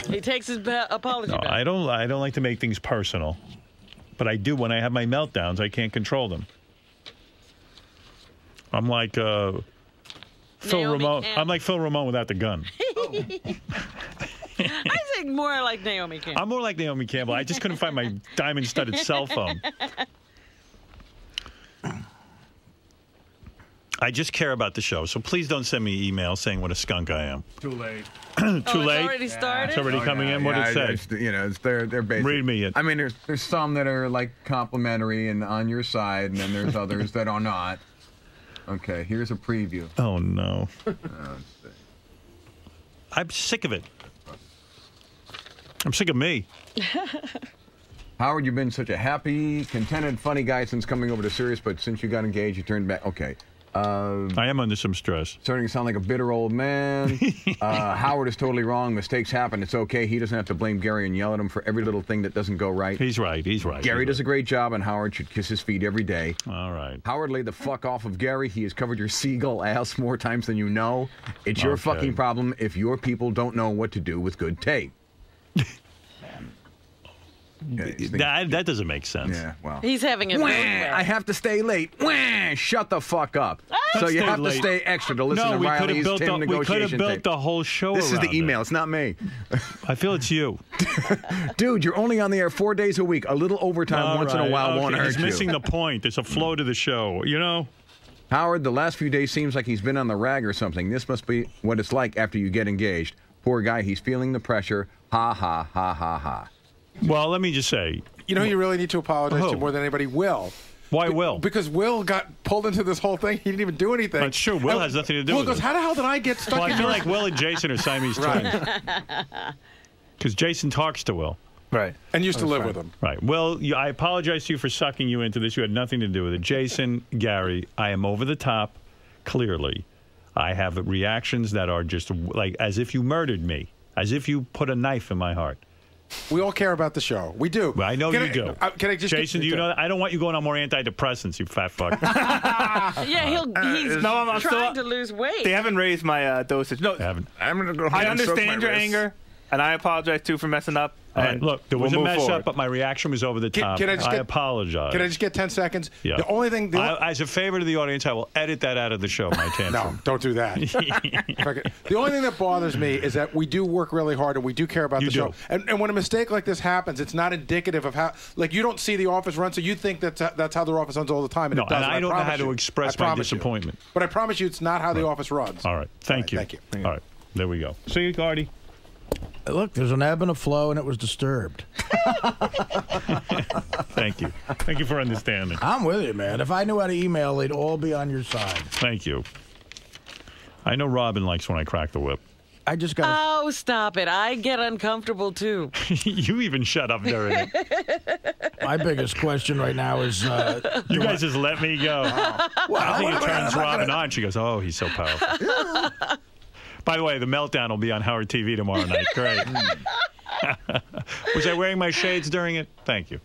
He takes his ba- apology no, back. I don't. I don't like to make things personal, but I do when I have my meltdowns. I can't control them. I'm like uh, Phil Naomi Ramone. Campbell. I'm like Phil Ramone without the gun. [LAUGHS] I think more like Naomi Campbell. I'm more like Naomi Campbell. I just couldn't find my diamond-studded cell phone. [LAUGHS] I just care about the show, so please don't send me emails saying what a skunk I am. Too late. Too [CLEARS THROAT] Oh, it's late. already started? It's already coming in. What yeah, did it say? it's- you know, it's, they're they're basic. Read me it. I mean, there's there's some that are like complimentary and on your side, and then there's others that are not. Okay, here's a preview. Oh no. Uh, let's see. I'm sick of it. I'm sick of me. [LAUGHS] Howard, you've been such a happy, contented, funny guy since coming over to Sirius, but since you got engaged, you turned back. Okay. Uh, I am under some stress. starting to sound like a bitter old man. [LAUGHS] uh, Howard is totally wrong. Mistakes happen. It's okay. He doesn't have to blame Gary and yell at him for every little thing that doesn't go right. He's right. He's right. Gary He's does a great job, and Howard should kiss his feet every day. All right. Howard, lay the fuck off of Gary. He has covered your seagull ass more times than you know. It's your Okay. fucking problem if your people don't know what to do with good tape. [LAUGHS] Yeah, That, that doesn't make sense. yeah, well. He's having a Wah. I have to stay late. Wah, shut the fuck up. Ah! so you stay have late. to stay extra to listen no, to we could have Riley's built, Tim the, we could have negotiation built tape. the whole show This is the email. it. It's not me. I feel it's you. [LAUGHS] [LAUGHS] Dude, you're only on the air four days a week. A little overtime All once in a while okay, won't hurt He's you. missing the point. There's a flow to the show. You know? Howard, the last few days seems like he's been on the rag or something. This must be what it's like after you get engaged. Poor guy, he's feeling the pressure. Ha ha ha ha ha. Well, let me just say. You know you really need to apologize Who? to oh. more than anybody? Will. Why Will? Because Will got pulled into this whole thing. He didn't even do anything. That's true. Will And has nothing to do Will with goes, it. how the hell did I get stuck Well, I in feel your- like Will and Jason are Siamese twins. [LAUGHS] Because Jason talks to Will. Right. And used to live with him. Right. Well, you, I apologize to you for sucking you into this. You had nothing to do with it. Jason, Gary, I am over the top, clearly. I have reactions that are just like as if you murdered me, as if you put a knife in my heart. We all care about the show. We do. Well, I know Can you I- do. uh, can I just Jason, do you know that? I don't want you going on more antidepressants, you fat fuck. [LAUGHS] yeah, he'll, he's no, I'm- I'm trying still- to lose weight. They haven't raised my uh, dosage. No, haven't. I'm gonna go. I home and soak my understand your wrists. anger, and I apologize too for messing up. All right, look, there was we'll a mess forward. up, but my reaction was over the Can- top. can I just get- apologize. Can I just get 10 seconds? Yeah. The only thing. The I, as a favor to the audience, I will edit that out of the show. My [LAUGHS] tantrum. No, don't do that. [LAUGHS] The only thing that bothers me is that we do work really hard and we do care about You the do. show. And, and when a mistake like this happens, it's not indicative of how. Like you don't see the office run, so you think that's that's how the office runs all the time. And No, it doesn't. and I don't know promise how to express I my promise you. disappointment. But I promise you, it's not how the office runs. All right. Thank you. thank you. All right. There we go. See you, Gardy. Look, there's an ebb and a flow, and it was disturbed. [LAUGHS] Thank you. Thank you for understanding. I'm with you, man. If I knew how to email, they'd all be on your side. Thank you. I know Robin likes when I crack the whip. I just got. Oh, stop it! I get uncomfortable too. [LAUGHS] you even shut up during it. [LAUGHS] My biggest question right now is. Uh, You guys just let me go. well I think it turns Robin on. She goes, "Oh, he's so powerful." By the way, the meltdown will be on Howard TV tomorrow night. Great. [LAUGHS] [LAUGHS] Was I wearing my shades during it? Thank you.